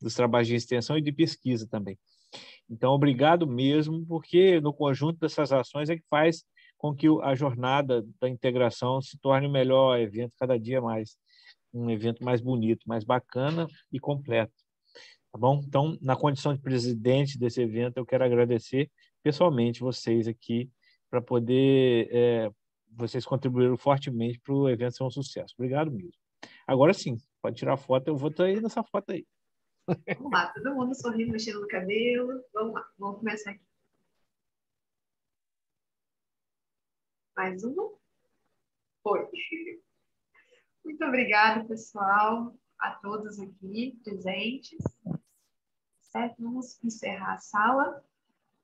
[SPEAKER 10] dos trabalhos de extensão e de pesquisa também. Então, obrigado mesmo, porque no conjunto dessas ações é que faz com que a jornada da integração se torne o melhor evento cada dia mais, um evento mais bonito, mais bacana e completo. Tá bom? Então, na condição de presidente desse evento, eu quero agradecer pessoalmente vocês aqui para poder é, vocês contribuíram fortemente para o evento ser um sucesso. Obrigado mesmo. Agora sim, pode tirar foto, eu vou estar aí nessa foto aí.
[SPEAKER 1] Vamos lá, todo mundo sorrindo, mexendo no cabelo. Vamos lá, vamos começar aqui. Mais uma? Foi. Muito obrigada, pessoal, a todos aqui presentes. Certo? Vamos encerrar a sala.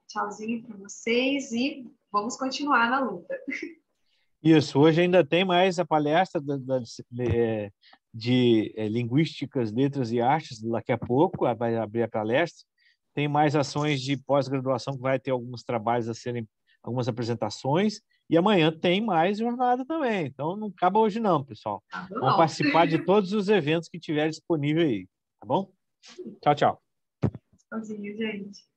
[SPEAKER 1] Tchauzinho para vocês e vamos continuar na luta.
[SPEAKER 10] Isso, hoje ainda tem mais a palestra da, da, de, de é, Linguísticas, Letras e Artes, daqui a pouco vai abrir a palestra. Tem mais ações de pós-graduação, que vai ter alguns trabalhos a serem, algumas apresentações, e amanhã tem mais jornada também. Então, não acaba hoje não, pessoal. Ah, Vamos participar de todos os eventos que tiver disponível aí, tá bom? Tchau, tchau.
[SPEAKER 1] Tchauzinho, gente.